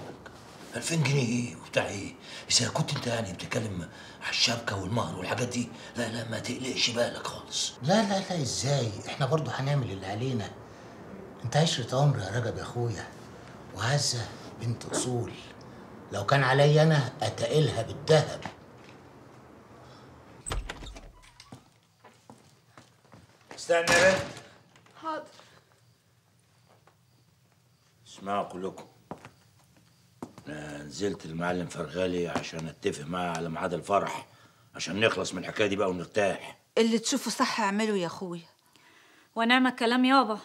2000 جنيه إيه وبتاع إيه؟ إذا كنت أنت يعني بتتكلم على الشبكة والمهر والحاجات دي لا لا ما تقلقش بالك خالص. لا لا لا إزاي؟ إحنا برضو هنعمل اللي علينا. أنت عشرة عمر يا رجب يا أخويا. وعزة بنت أصول. لو كان عليا أنا أتقلها بالذهب. استنى يا بنت حاضر اسمعوا كلكم. أنا نزلت المعلم فرغالي عشان أتفق معاه على ميعاد الفرح عشان نخلص من الحكاية دي بقى ونرتاح. اللي تشوفه صح اعمله يا اخويا ونعم الكلام يابا.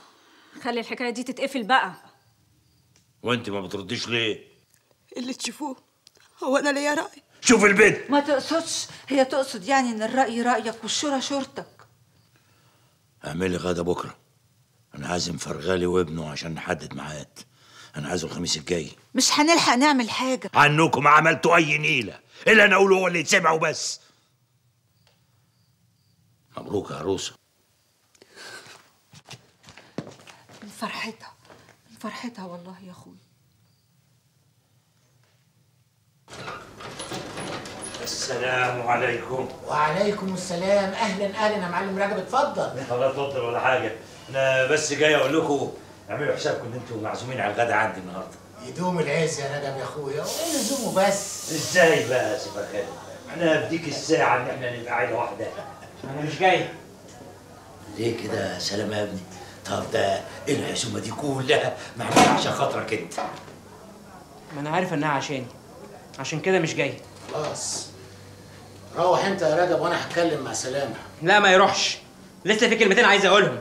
خلي الحكاية دي تتقفل بقى. وأنت ما بترديش ليه؟ اللي تشوفوه هو أنا ليا رأي. شوف البيت. ما تقصدش هي تقصد يعني إن الرأي رأيك والشورى شورتك. اعملي غدا بكرة. أنا عازم فرغالي وابنه عشان نحدد ميعاد. أنا عايزه الخميس الجاي. مش هنلحق نعمل حاجة. عنكم ما عملتوا أي نيلة. اللي أنا أقوله هو اللي يتسمع وبس. مبروك يا عروسة. من فرحتها من فرحتها والله يا اخويا السلام عليكم. وعليكم السلام. أهلا أهلا يا معلم رجب. اتفضل. ولا تفضل ولا حاجة. أنا بس جاي أقول لكم اعملوا حسابكم إن أنتوا معزومين على الغدا عندي النهارده. يدوم العز يا رجب يا أخويا. وايه لزومه بس؟ إزاي بقى يا سي فرغالي إحنا بديك الساعة إن إحنا نبقى عيلة واحدة. أنا مش جاي. ليه كده؟ سلام يا ابني. طب ده إيه العزومة دي كلها؟ معموله عشان خاطرك أنت. ما أنا عارف إنها عشاني. عشان كده مش جاي. خلاص. روح انت يا رجب وأنا هتكلم مع سلامة. لا ما يروحش. لسه في كلمتين عايز اقولهم.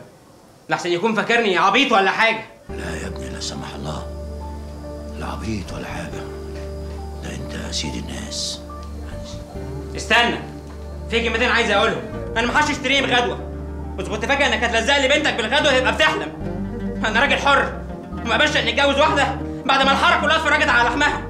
لحسن يكون فاكرني عبيط ولا حاجة. لا يا ابني لا سمح الله. لا عبيط ولا حاجة. ده انت سيد الناس. استنى. في كلمتين عايز اقولهم. أنا ما حدش اشتريه بغدوة. بس كنت فاكر انك هتلزق لي بنتك بالغدوة تبقى بتحلم. أنا راجل حر. وما قبلش اني اتجوز واحدة. بعد ما الحارة كلها اتفرجت على لحمها.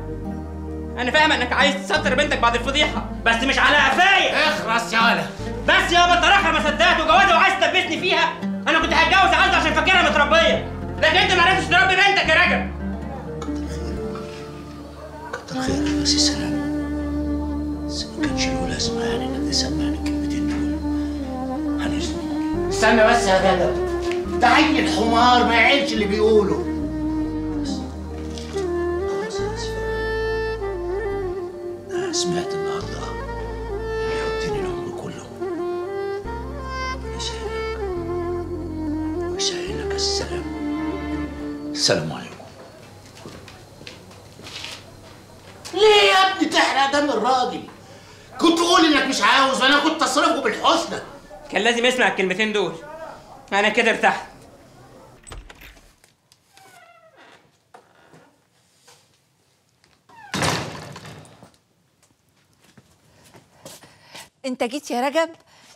أنا فاهم إنك عايز تستر بنتك بعد الفضيحة. بس مش على قفايا اخرس يا ولد. بس يابا انت رايح ما صدقت وجوازة وعايز تلبسني فيها. أنا كنت هتجوز عزة عشان فاكرها متربية. لكن أنت ما عرفتش تربي بنتك يا رجب كتر خيرك يا سلام. بس ما كانش له لازمة يعني إنك تسمعني الكلمتين دول. هنزل استنى بس يا رجب ده عيل حمار ما يعيلش اللي بيقوله. أنا سمعت النهارده. اللي يحطني العمر كله. يسهلك ويسهل لك السلام. السلام عليكم. ليه يا ابني تحرق دم الراجل؟ كنت قول إنك مش عاوز وأنا كنت أصرفه بالحسنى. كان لازم يسمع الكلمتين دول. أنا كده ارتحت. انت جيت يا رجب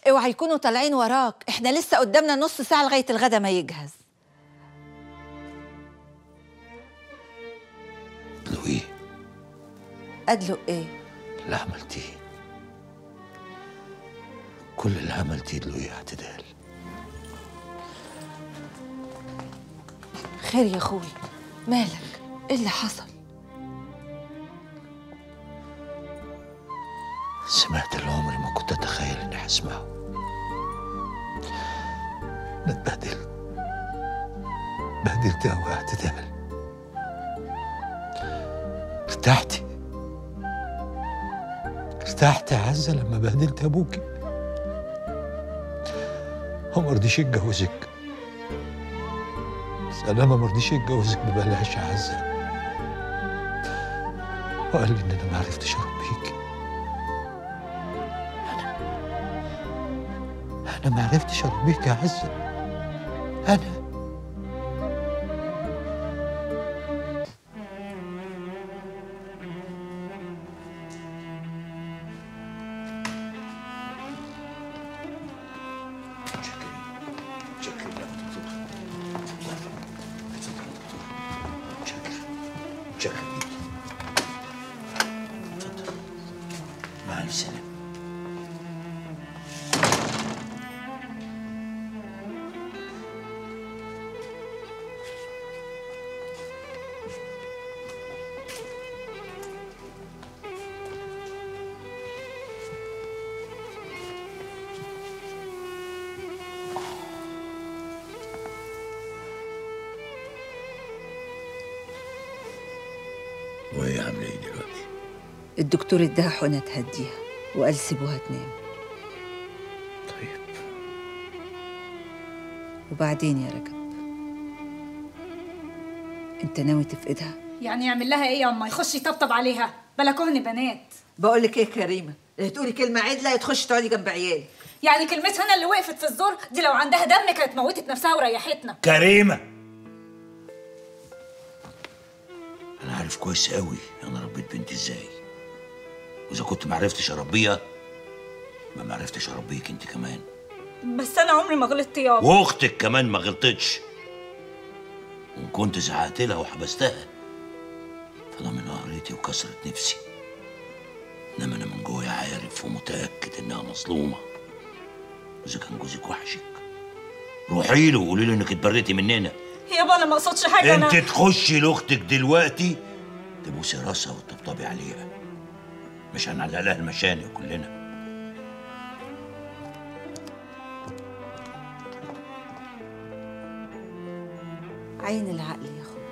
اوعى يكونوا طالعين وراك. إحنا لسه قدامنا نص ساعة لغاية الغدا ما يجهز. لوي. ادلق إيه؟ اللي عملتيه كل اللي عملتيه لوي اعتدال. خير يا أخوي. مالك؟ إيه اللي حصل؟ سمعت اللي عمري ما كنت أتخيل إني هسمعه أنا اتبهدلت بهدلت قوي اعتدال ارتحتي ارتحت يا عزة لما بهدلت ابوكي هو ما رضيش يتجوزك. ما مرضيش يتجوزك ببلاش يا عزة وقال لي إن أنا ما عرفتش أنا ما عرفتش اربيك يا عزة أنا الدكتور اداها حقنه تهديها وقال سيبوها تنام. طيب. وبعدين يا رجب أنت ناوي تفقدها؟ يعني يعمل لها إيه يا اما يخش يطبطب عليها. بلكوني بنات. بقول لك إيه يا كريمة؟ اللي تقولي كلمة عدلة تخش تقعدي جنب عيالي يعني كلمتها أنا اللي وقفت في الزور دي لو عندها دم كانت موتت نفسها وريحتنا. كريمة! أنا عارف كويس قوي أنا ربيت بنتي إزاي. وإذا كنت ما عرفتش أربيها ما ما عرفتش أربيك أنت كمان. بس أنا عمري ما غلطت يابا وأختك كمان ما غلطتش. وإن كنت زعقت لها وحبستها فده من قهرتي وكسرة نفسي. إنما أنا من جوايا عارف ومتأكد إنها مظلومة. وإذا كان جوزك وحشك روحي له وقولي له إنك اتبريتي مننا. يابا أنا ما أقصدش حاجة أنت أنا تخشي لأختك دلوقتي تبوسي راسها وتطبطبي عليها. مش هنعلق لها المشانق كلنا. عين العقل يا أخويا.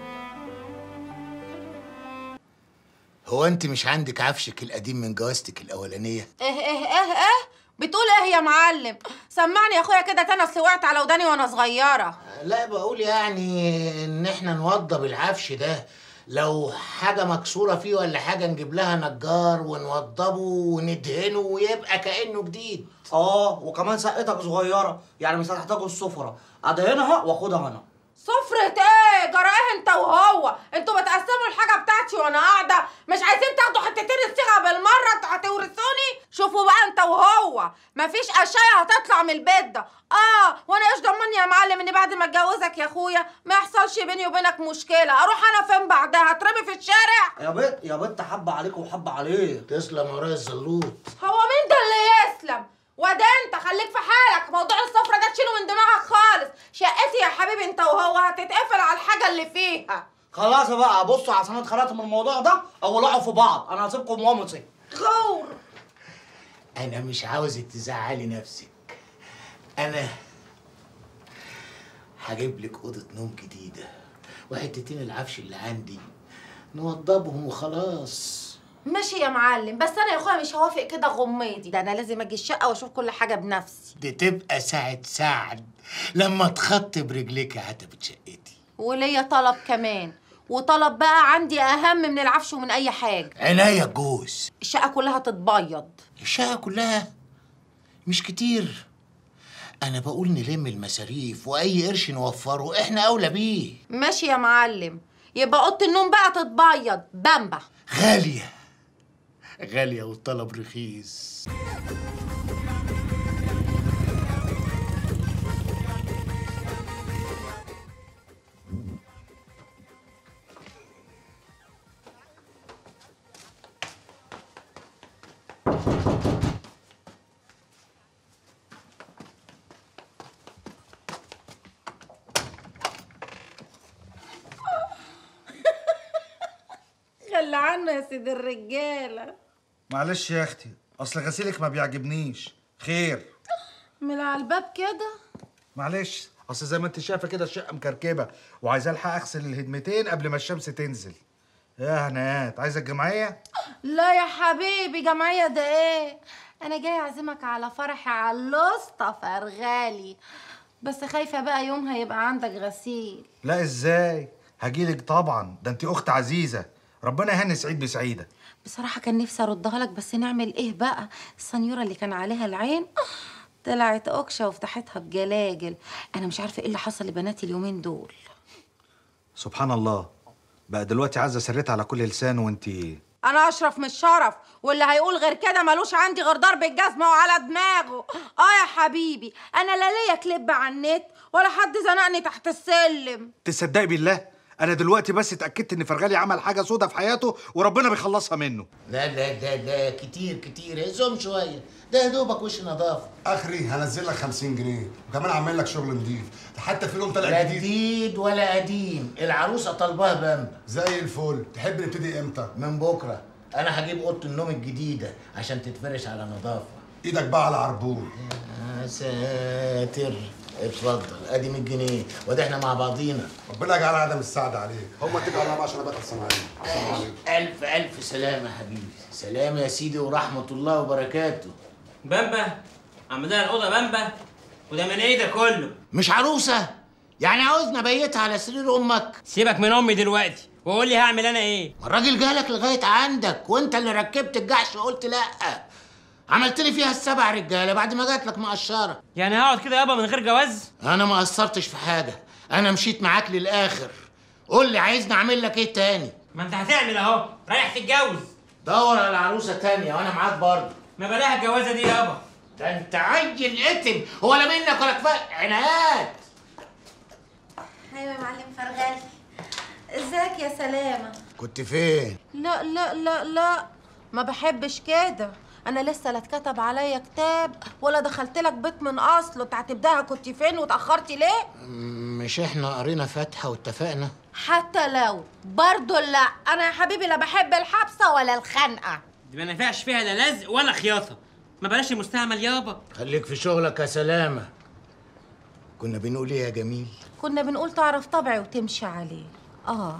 هو أنت مش عندك عفشك القديم من جوازتك الأولانية؟ إيه إيه إيه إيه؟ بتقول إيه يا معلم؟ سمعني يا أخويا كده أنا أصل وقعت على وداني وأنا صغيرة. لا بقول يعني إن إحنا نوضب العفش ده. لو حاجة مكسورة فيه ولا حاجة نجيب لها نجار ونوضبه وندهنه ويبقى كأنه جديد. آه وكمان شقتك صغيرة يعني مش هتحتاجوا السفرة. أدهنها وأخدها أنا. سفرة إيه؟ جرى إيه انت وهو. أنتوا بتقسموا الحاجة بتاعتي وأنا قاعدة. مش عايزين تاخدوا حتتين الصيغة بالمرة أنتوا هتورثوني شوفوا بقى انت وهو. مفيش أشياء هتطلع من البيت ده. آه وأنا إيش ضمني يا معلم ان بعد ما اتجوزك يا اخويا ما يحصلش بيني وبينك مشكلة؟ أروح أنا فين بعدها؟ هترمي في الشارع؟ يا بنت يا بنت حبه عليك وحبه عليك. تسلم ورايا الزلوط. هو مين ده اللي يسلم؟ وده انت خليك في حالك. موضوع السفرة ده تشيله من دماغك خالص. شقتي يا حبيبي انت وهو هتتقفل على الحاجة اللي فيها. خلاص بقى بصوا عشان اتخرجت من الموضوع ده اولعوا في بعض. أنا هسيبكم وامتي غور. أنا مش عاوزك تزعلي نفسك. أنا هجيب لك أوضة نوم جديدة وحتتين العفش اللي عندي. نوضبهم وخلاص. ماشي يا معلم بس أنا يا أخويا مش هوافق كده غميضي ده أنا لازم أجي الشقة وأشوف كل حاجة بنفسي. دي تبقى ساعة سعد لما تخطي برجليك عتبة شقتي وليا طلب كمان. وطلب بقى عندي أهم من العفش ومن أي حاجة. عناية الجوز الشقة كلها تتبيض. الشقة كلها؟ مش كتير. أنا بقول نلم المصاريف وأي قرش نوفره إحنا أولى بيه. ماشي يا معلم. يبقى أوضة النوم بقى تتبيض. بامبا غالية. غالية والطلب رخيص. خلي عنا يا سيد الرجالة. معلش يا أختي اصل غسيلك ما بيعجبنيش. خير. من على الباب كده؟ معلش اصل زي ما انت شايفة كده الشقة مكركبة وعايزة ألحق أغسل الهدمتين قبل ما الشمس تنزل. يا هنات عايزة الجمعية؟ لا يا حبيبي جمعية ده إيه؟ أنا جاي أعزمك على فرحي على الاسطى فرغالي بس خايفة بقى يومها يبقى عندك غسيل. لا إزاي؟ هجيلك طبعا. ده أنت أخت عزيزة. ربنا يهني سعيد بسعيدة. بصراحة كان نفسي اردها لك بس نعمل إيه بقى؟ السنيورة اللي كان عليها العين آه، طلعت اوكشه وفتحتها بجلاجل. أنا مش عارفة إيه اللي حصل لبناتي اليومين دول. سبحان الله. بقى دلوقتي عزة سريت على كل لسان وانت. أنا أشرف من الشرف واللي هيقول غير كده ملوش عندي غير ضرب الجزمة وعلى دماغه. آه يا حبيبي أنا لا ليا كليب على النت ولا حد زنقني تحت السلم. تصدقي بالله؟ أنا دلوقتي بس اتأكدت إن فرغالي عمل حاجة سودا في حياته وربنا بيخلصها منه. لا لا لا لا كتير كتير. هزهم شوية. ده يا دوبك وش نظافة. أخري هنزل لك 50 جنيه وكمان عامل لك شغل نضيف. ده حتى في لون طالع لا جديد. جديد ولا قديم. العروسة طالباه بامبا زي الفل. تحب نبتدي إمتى؟ من بكرة. أنا هجيب أوضة النوم الجديدة عشان تتفرش على نظافة. إيدك بقى على عربون. يا ساتر. اتفضل. ادي 100 جنيه وده إحنا مع بعضينا. ربنا يجعل عدم السعد عليك. هم اتكلوا على الله عشان ابقى الصناعيه السلام عليكم. ألف ألف سلامة يا حبيبي. سلام يا سيدي ورحمة الله وبركاته. بامبا عملنا الأوضة بامبا. وده من إيه ده كله؟ مش عروسة؟ يعني عاوزنا ابيتها على سرير أمك. سيبك من أمي دلوقتي. وقول لي هعمل أنا إيه؟ ما الراجل جالك لغاية عندك وأنت اللي ركبت الجحش وقلت لأ. عملت لي فيها السبع رجالة بعد ما جات لك مقشره يعني هقعد كده يابا من غير جواز؟ أنا ما قصرتش في حاجة أنا مشيت معاك للآخر. قول لي عايزني أعمل لك إيه تاني؟ ما أنت هتعمل أهو رايح تتجوز. دور على عروسة تانية وأنا معاك برضه. ما بلاها الجوازة دي يابا. ده أنت عيل إتم هو لا منك ولا كفاية. عناد. أيوه يا معلم فرغالي إزيك يا سلامة؟ كنت فين؟ لا لا لا لا. ما بحبش كده. أنا لسه لا اتكتب عليا كتاب ولا دخلت لك بيت من اصله انت هتبداها كنت فين واتاخرتي ليه؟ مش إحنا قرينا فاتحة واتفقنا. حتى لو برضه لا. أنا يا حبيبي لا بحب الحبسة ولا الخنقة. دي ما نفعش فيها لا لزق ولا خياطة. ما بلاش المستعمل يابا. خليك في شغلك يا سلامة. كنا بنقول إيه يا جميل؟ كنا بنقول تعرف طبعي وتمشي عليه. آه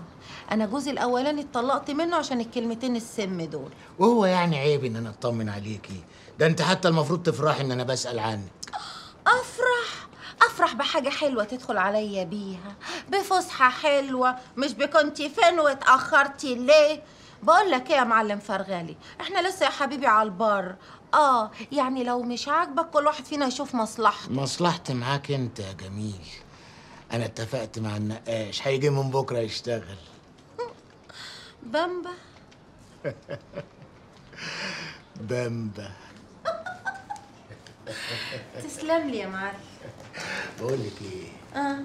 أنا جوزي الأولاني اتطلقت منه عشان الكلمتين السم دول. وهو يعني عيب إن أنا أطمن عليكي. ده أنت حتى المفروض تفرحي إن أنا بسأل عنك. أفرح؟ أفرح بحاجة حلوة تدخل عليا بيها. بفسحة حلوة مش بكنتي فين واتأخرتي ليه؟ بقول لك إيه يا معلم فرغالي إحنا لسه يا حبيبي على البر. آه يعني لو مش عاجبك كل واحد فينا يشوف مصلحته. مصلحتي معاك أنت يا جميل. أنا اتفقت مع النقاش. هيجي من بكرة يشتغل. بامبا. بامبا. تسلم لي يا معلم. بقول لك إيه؟ آه.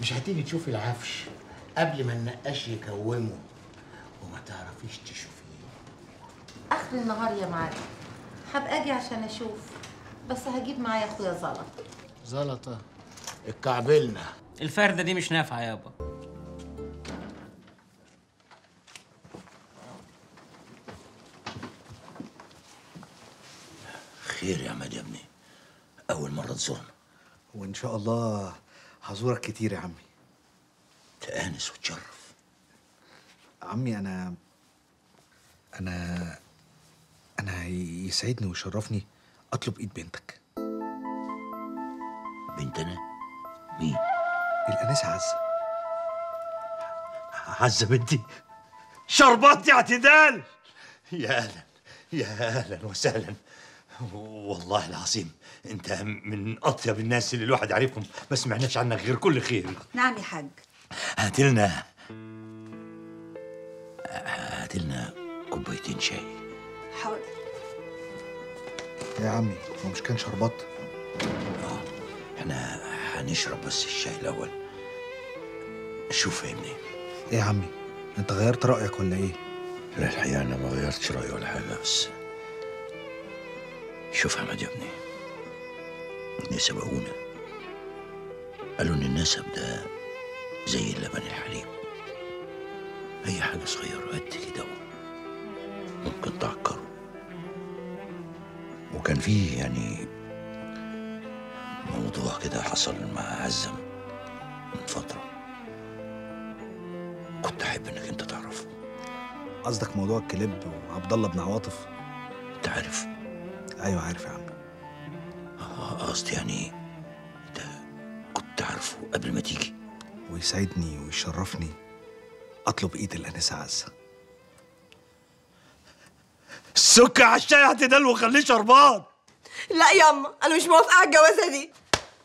مش هتيجي تشوفي العفش قبل ما النقاش يكومه وما تعرفيش تشوفيه؟ آخر النهار يا معلم. هبقى أجي عشان أشوف. بس هجيب معايا أخويا زلط زلطة؟ اتكعبلنا الفرده دي مش نافعه يابا. خير يا عماد يا ابني. أول مرة تزورنا. وإن شاء الله هزورك كتير يا عمي. تآنس وتشرف. عمي أنا أنا أنا يسعدني ويشرفني أطلب إيد بنتك. بنت أنا مين؟ الانسه عزه عزه بنتي. شربات اعتدال. يا أهلا يا أهلا وسهلا. والله العظيم أنت من أطيب الناس اللي الواحد عارفهم ما سمعناش عنك غير كل خير. نعم يا حاج. هات لنا هات لنا كوبايتين شاي. حاضر. يا عمي هو مش كان شربات؟ إحنا هنشرب بس الشاي الأول. شوف يا ابني. إيه يا عمي أنت غيرت رأيك ولا إيه؟ لا الحقيقة أنا ما غيرتش رأيي ولا حاجة بس شوف أحمد يا ابني. اللي سبقونا قالوا إن النسب ده زي اللبن الحليب. أي حاجة صغير قد كده ممكن تعكره. وكان فيه يعني موضوع كده حصل مع عزم من فترة. كنت أحب إنك أنت تعرفه. قصدك موضوع الكليب وعبد الله بن عواطف؟ أنت عارف. أيوه عارف يا عم. قصدي يعني أنت كنت عارفه قبل ما تيجي. ويسعدني ويشرفني أطلب إيد الأنسة عزة. سك على الشاي اعتدال وخليه شربان. لا ياما أنا مش موافقة على الجوازة دي.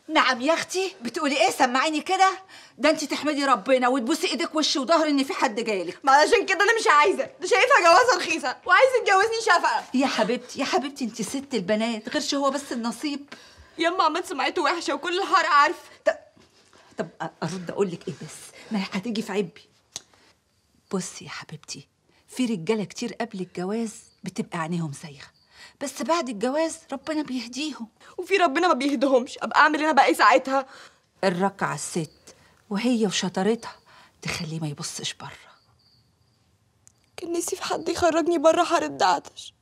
نعم يا أختي. بتقولي إيه؟ سمعيني كده. ده انت تحمدي ربنا وتبوسي إيدك وش وظهر إن في حد جايلك. ما علشان كده أنا مش عايزة. ده شايفها جوازة رخيصة. وعايز يتجوزني شفقة. يا حبيبتي يا حبيبتي انت ست البنات. غيرش هو بس النصيب. ياما عماد سمعته وحشة وكل الحاره عارف. طب أرد أقول لك إيه بس؟ ما هي هتيجي في عبي بصي يا حبيبتي في رجالة كتير قبل الجواز بتبقى عينيهم زايغه بس بعد الجواز ربنا بيهديهم. وفي ربنا ما بيهدهمش. أبقى أعمل أنا بقى إيه ساعتها؟ الركعة الست وهي وشطارتها تخليه ما يبصش بره. كان نفسي في حد يخرجني بره حاره دعتش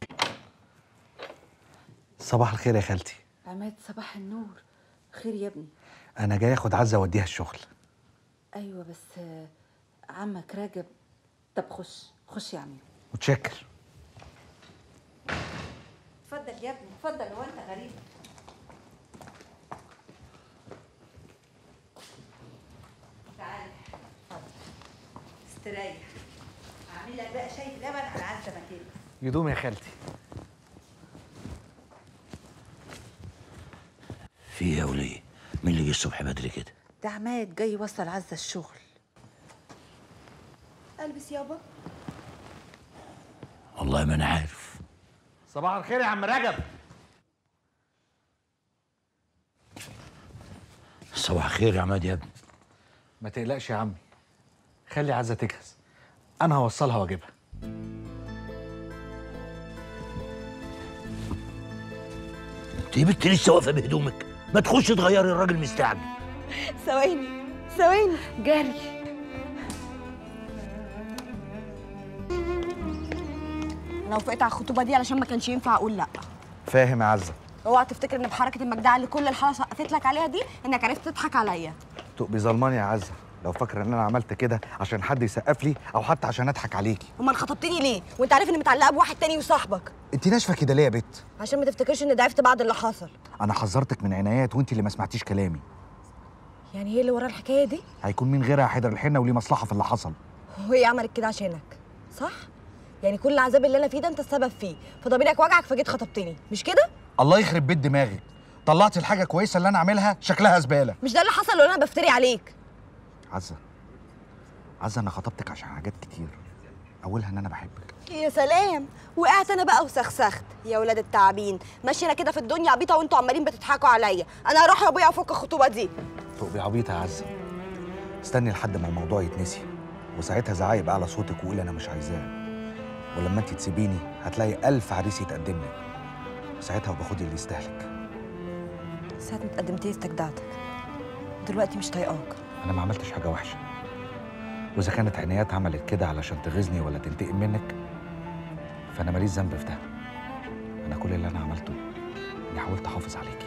صباح الخير يا خالتي. عماد صباح النور. خير يا ابني. أنا جاي آخد عزة اوديها الشغل. أيوه بس عمك راجب. طب خش خش يا عمي. متشكر. اتفضل يا ابني اتفضل هو انت غريب. تعالى اتفضل استريح. اعمل لك بقى شاي لبن على عزة ما تلبس يدوم يا خالتي. في إيه يا وليه مين اللي جه الصبح بدري كده؟ ده عماد جاي يوصل عزة الشغل. ألبس يابا. والله ما أنا عارف. صباح الخير يا عم رجب. صباح الخير يا عماد يا ابني. ما تقلقش يا عمي. خلي عزة تجهز. أنا هوصلها وأجيبها. انت يا بنت لسه واقفة بهدومك؟ ما تخش تغيري الراجل مستعجل. ثواني ثواني. جري. أنا وافقت على الخطوبة دي علشان ما كانش ينفع أقول لأ. فاهم يا عزة. اوعى تفتكر إن بحركة المجدعة اللي كل الحاره سقفت لك عليها دي إنك عرفت تضحك عليا. تبقي ظلمان يا عزة. لو فاكره إن أنا عملت كده عشان حد يسقف لي أو حتى عشان أضحك عليكي. أمال خطبتني ليه؟ وأنت عارف إني متعلقة بواحد تاني وصاحبك. انت ناشفة كده ليه يا بت؟ عشان ما تفتكرش ان ضعفت بعد اللي حصل. أنا حذرتك من عنايات وانت اللي ما سمعتيش كلامي. يعني هي اللي ورا الحكاية دي؟ هيكون مين غيرها حيدر الحنة وليه مصلحة في اللي حصل. وهي عملت كده عشانك؟ صح؟ يعني كل العذاب اللي أنا فيه ده أنت السبب فيه. فضميرك وجعك فجيت خطبتني. مش كده؟ الله يخرب بيت دماغك طلعتي الحاجة كويسة اللي أنا عاملها شكلها زبالة. مش ده اللي حصل ولا أنا بفتري عليك. عزة عزة أنا خطبتك عشان حاجات كتير. أولها إن أنا بحبك. يا سلام. وقعت أنا بقى وسخسخت. يا ولاد التعابين. ماشية أنا كده في الدنيا عبيطة وأنتوا عمالين بتضحكوا عليا. أنا هروح لابويا أفك الخطوبة دي. تبقي عبيطة يا عزة. استني لحد ما الموضوع يتنسي. وساعتها زعقي بقى على صوتك وقولي أنا مش عايزاه. ولما انت تسيبيني هتلاقي ألف عريس يتقدم لك. ساعتها وباخدي اللي يستاهلك. ساعة ما اتقدمت لي استجدعتك. دلوقتي مش طايقاك. أنا ما عملتش حاجة وحشة. وإذا كانت عنايات عملت كده علشان تغيظني ولا تنتقم منك فأنا ماليش ذنب في ده. أنا كل اللي أنا عملته إني حاولت أحافظ عليكي.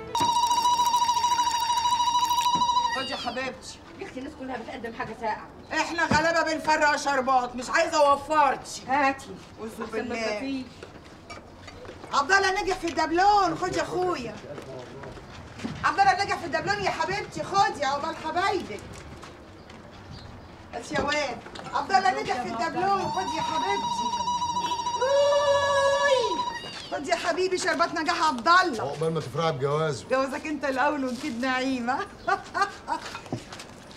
خد يا حبيبتي. يا أختي الناس كلها بتقدم حاجة ساقعة. إحنا غلابه بنفرق شربات مش عايزة اوفرتش هاتي. ما بالله. عبد الله نجح في الدبلون خد يا أخويا. عبد الله نجح في الدبلون يا حبيبتي خد يا عقبال حبايبك. بس يا واد عبد الله نجح في الدبلون خد يا حبيبتي. خد يا حبيبي شربات نجاح عبد الله. عقبال ما تفرحي بجوازه. جوزك انت الأول ونكيد نعيمة.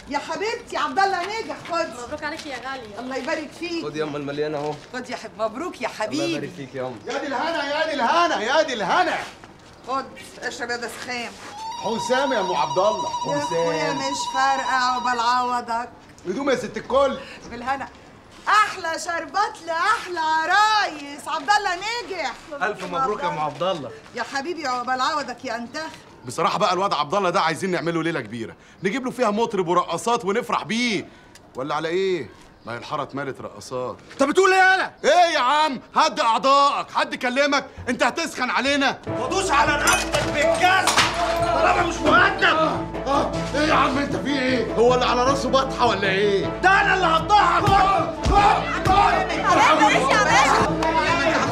يا حبيبتي عبد الله نجح خد. مبروك عليك يا غالية الله يبارك فيك. خد ياما المليان أهو. خد يا حبيبي مبروك يا الله يبارك حبيبي. فيك يا أم. يا دي الهنا يا دي الهنا يا دي الهنا. خد اشرب يا ده سخام حسام يا ام عبد الله. يا أخويا مش فارقة عقبال عوضك. هدوم يا ست الكل. بالهنا. أحلى شربات لأحلى عرايس عبد الله نجح ألف مبروك يا أم عبد الله. يا حبيبي عقبال عوضك يا انتخ بصراحة بقى الواد عبد الله ده عايزين نعمله ليلة كبيرة. نجيب له فيها مطرب ورقصات ونفرح بيه. ولا على إيه؟ ما هي الحاره اتملت رقصات انت بتقول إيه أنا إيه يا عم هد اعضائك حد كلمك انت هتسخن علينا ودوس على رقبتك بالكاس طالما مش مؤدب آه إيه يا عم انت في إيه هو اللي على راسه بطحه ولا إيه ده أنا اللي هفضحك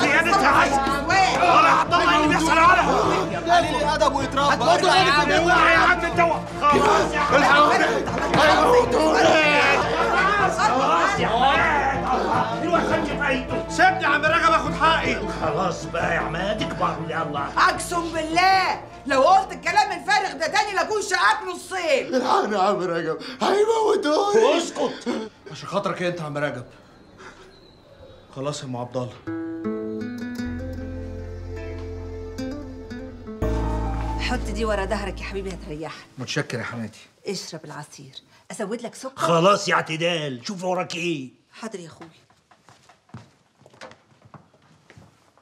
زيادة عزم ولا الله اللي بيحصل على قليل الادب ويتربى هتموتوا يا عم يا عم انت خلاص يا عم خلاص يا واد دلوقتي خدت فايته سيبني يا عم رجب اخد حقي خلاص بقى يا عماد اكبر يلا أقسم بالله لو قلت الكلام الفارغ ده تاني لاكون شقاك نصين الحقني يا عم رجب هيموتوني. اسكت. عشان خاطرك انت يا عم رجب. خلاص يا أم عبد الله. حط دي ورا ظهرك يا حبيبي هتريحك. متشكر يا حماتي. اشرب العصير. ازود لك سكر. خلاص يا اعتدال. شوف وراك إيه. حاضر يا أخوي.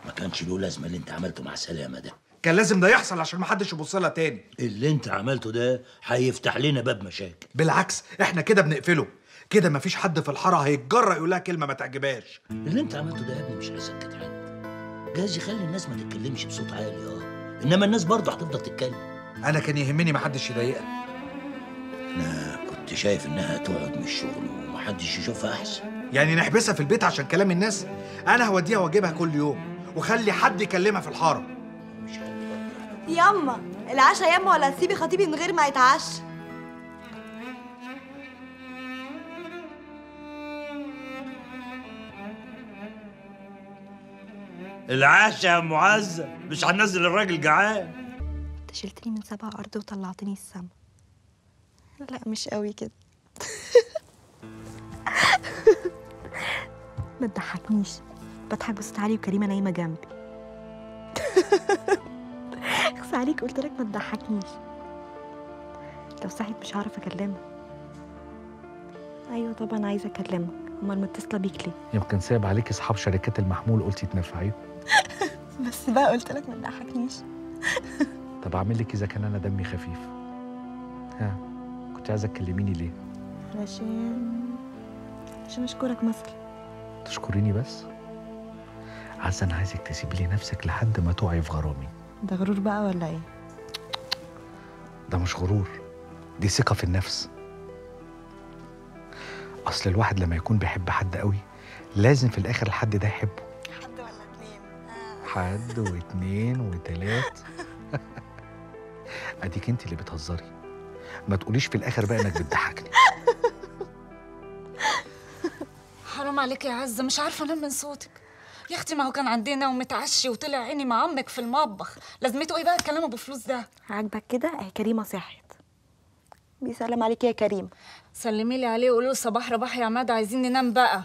ما كانش له لازمة اللي انت عملته مع سلامة ده. كان لازم ده يحصل عشان محدش يبص لها تاني. اللي انت عملته ده هيفتح لنا باب مشاكل. بالعكس إحنا كده بنقفله. كده مفيش حد في الحارة هيتجرأ يقول لها كلمة ما تعجبهاش. اللي انت عملته ده يا ابني مش هيسكت حد. جايز يخلي الناس ما تتكلمش بصوت عالي. آه. إنما الناس برضه هتفضل تتكلم. أنا كان يهمني محدش يضايقها. أنا كنت شايف إنها تقعد من الشغل ومحدش يشوفها أحسن. يعني نحبسها في البيت عشان كلام الناس؟ أنا هوديها وأجيبها كل يوم وخلي حد يكلمها في الحارة. ياما العشاء ياما ولا تسيبي خطيبي من غير ما يتعشى. العاشا يا معزة مش هننزل الراجل جعان. انت شلتني من سبع أرض وطلعتني السما. لا مش قوي كده. ما تضحكنيش. بضحك بصوت عالي وكريمة نايمة جنبي. اخس عليك قلت لك ما تضحكنيش. لو صحيت مش هعرف أكلمك. أيوه طبعا عايزة أكلمك. أمال متصلة بيك ليه؟ يمكن سايب عليك أصحاب شركات المحمول قلتي تنفعي بس بقى قلت لك ما تضحكنيش. طب أعمل لك إذا كان أنا دمي خفيف. ها كنت عايزة تكلميني ليه؟ علشان عشان أشكرك مثلا. تشكريني بس؟ عايزة أنا عايزك تسيبي لي نفسك لحد ما تقعي في غرامي. ده غرور بقى ولا إيه؟ ده مش غرور دي ثقة في النفس. أصل الواحد لما يكون بيحب حد قوي لازم في الآخر الحد ده يحبه. حد واتنين وتلات. أديك أنت اللي بتهزري. ما تقوليش في الآخر بقى إنك بتضحكني. حرام عليك يا عزة مش عارفة أنام من صوتك. يا أختي ما هو كان عندنا ومتعشي وطلع عيني مع أمك في المطبخ. لازمته إيه بقى الكلام أبو فلوس ده؟ عاجبك كده؟ اهي كريمة صحت بيسلم عليك يا كريم. سلمي لي عليه وقولي له صباح رباح يا عماد عايزين ننام بقى.